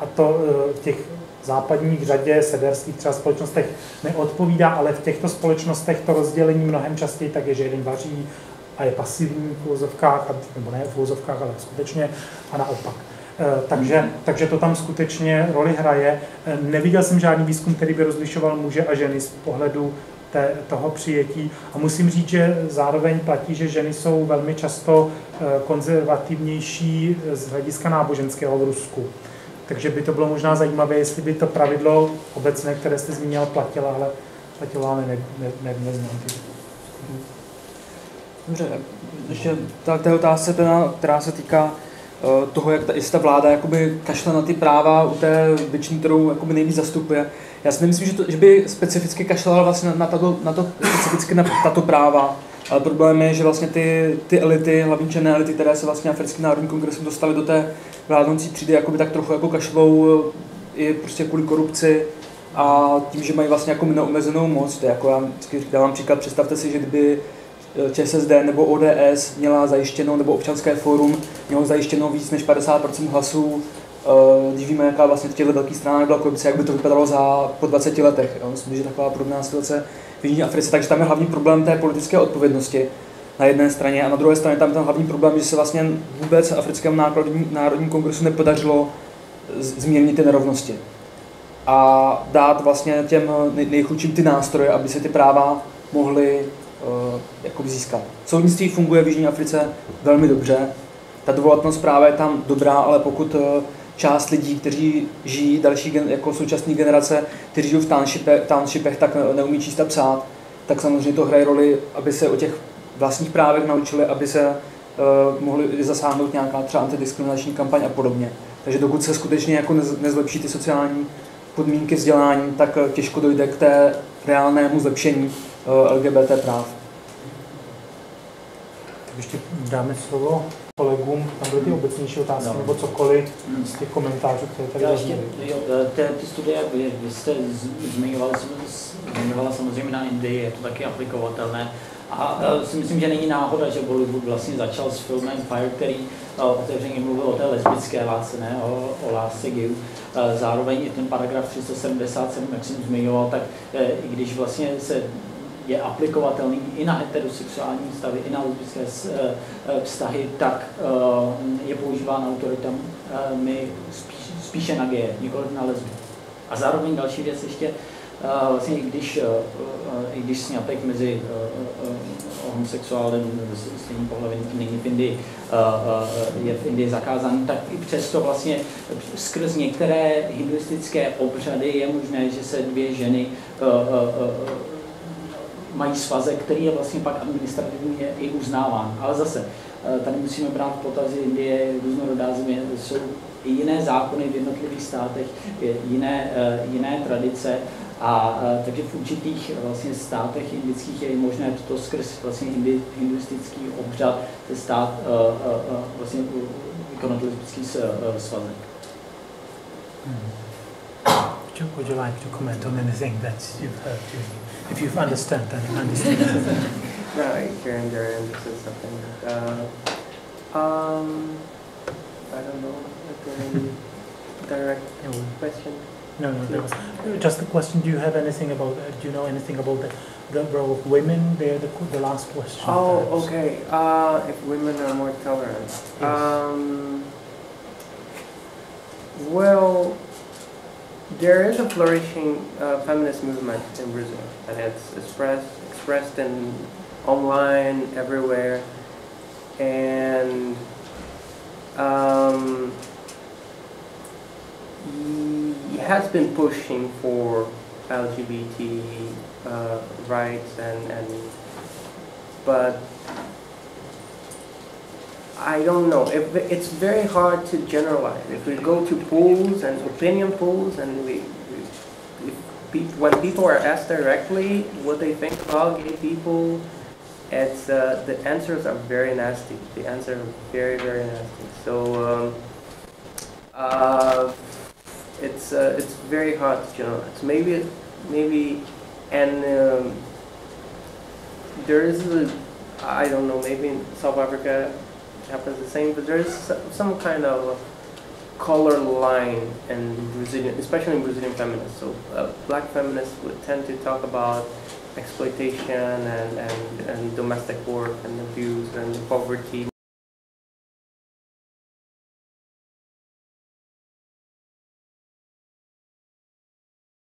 A to v těch západních řadě sederských třeba společnostech neodpovídá, ale v těchto společnostech to rozdělení mnohem častěji tak je, že jeden vaří a je pasivní v úvozovkách, nebo ne v úvozovkách, ale skutečně a naopak. E, takže, takže to tam skutečně roli hraje. E, neviděl jsem žádný výzkum, který by rozlišoval muže a ženy z pohledu té, toho přijetí. A musím říct, že zároveň platí, že ženy jsou velmi často e, konzervativnější z hlediska náboženského v Rusku. Takže by to bylo možná zajímavé, jestli by to pravidlo obecné, které jste zmínil, platilo, ale platilo, ale ne, ne, ne, ty. Dobře, ještě ta, té otázce, teda, která se týká uh, toho, jak ta, jestli ta vláda jakoby kašle na ty práva u té většiny, kterou jakoby nejvíc zastupuje. Já si nemyslím, že, to, že by specificky kašlala vlastně na, na, tato, na to specificky na tato práva, ale problém je, že vlastně ty, ty elity, hlavní černé elity, které se vlastně Africkým národním kongresem dostaly do té vládnoucí třídy jakoby tak trochu jako kašlou eh, i prostě kvůli korupci a tím, že mají vlastně jako neomezenou moc, to je jako já vždycky dávám příklad, představte si, že kdyby eh, ČSSD nebo ODS měla zajištěno, nebo občanské fórum mělo zajištěno víc než 50% hlasů, eh, když víme, jaká vlastně v těchto velkých stranách byla korupce, jak by to vypadalo za po 20 letech. Myslím, že taková podobná situace v Jižní Africe, takže tam je hlavní problém té politické odpovědnosti na jedné straně a na druhé straně tam ten hlavní problém, že se vlastně vůbec Africkému národní, národním kongresu nepodařilo zmírnit ty nerovnosti a dát vlastně těm nejchudším ty nástroje, aby se ty práva mohly uh, jako získat. Soudnictví funguje v Jižní Africe velmi dobře, ta dovolatnost práva je tam dobrá, ale pokud uh, část lidí, kteří žijí další gen, jako současné generace, kteří žijí v townshipech, tak neumí číst a psát, tak samozřejmě to hraje roli, aby se o těch vlastních právech naučili, aby se uh, mohli zasáhnout nějaká třeba antidiskriminační kampaň a podobně. Takže dokud se skutečně jako nezlepší ty sociální podmínky vzdělání, tak eh, těžko dojde k té reálnému zlepšení uh, LGBT práv. Ještě dáme slovo kolegům, tam byly ty obecnější otázky no. nebo cokoliv z těch komentářů, které tady ještě, jo, ty, ty studie, vy, vy jste zmiňovala, zmiňovala samozřejmě na Indii, je to taky aplikovatelné. A uh, si myslím, že není náhoda, že Bollywood vlastně začal s filmem Fire, který uh, otevřeně mluvil o té lesbické lásce, ne, o, o lásce gayů. Zároveň i ten paragraf 377, jak jsem zmiňoval, tak i když vlastně se je aplikovatelný i na heterosexuální stavy, i na lesbické vztahy, tak je používán autoritami spíše na geje, nikoliv na lesby. A zároveň další věc ještě, vlastně když i když snětek mezi homosexuálem stejný pohlaví není v Indii, je v Indii zakázaný, tak i přesto vlastně skrz některé hinduistické obřady je možné, že se dvě ženy mají svazek, který je vlastně pak administrativně i uznáván. Ale zase, tady musíme brát potaz, že Indie různorodá země, jsou i jiné zákony v jednotlivých státech, jiné, jiné tradice a takže v určitých vlastně státech indických je možné toto skrz vlastně hinduistický obřad se stát vlastně lesbický svazek. Hmm. Would you like to comment on anything that you've heard? If you've understood, then you understand. no, here and there, and this is something. Uh, um, I don't know. If there any direct question. No, no, there was just a question. Do you have anything about? Uh, do you know anything about the, the role of women? There, the, the last question. Oh, perhaps. okay. Uh, if women are more tolerant. Yes. Um, well, there is a flourishing uh, feminist movement in Brazil, and it's expressed expressed in online everywhere, and um, he has been pushing for LGBT uh, rights and, and but I don't know. It's very hard to generalize. If we go to polls and opinion polls, and we, we pe when people are asked directly what they think about gay people, it's uh, the answers are very nasty. The answers are very very nasty. So um, uh, it's uh, it's very hard to generalize. Maybe maybe and um, there is a I don't know. Maybe in South Africa happens the same, but there's some kind of color line in Brazilian, especially in Brazilian feminists. So uh, black feminists would tend to talk about exploitation and, and, and domestic work and abuse and poverty.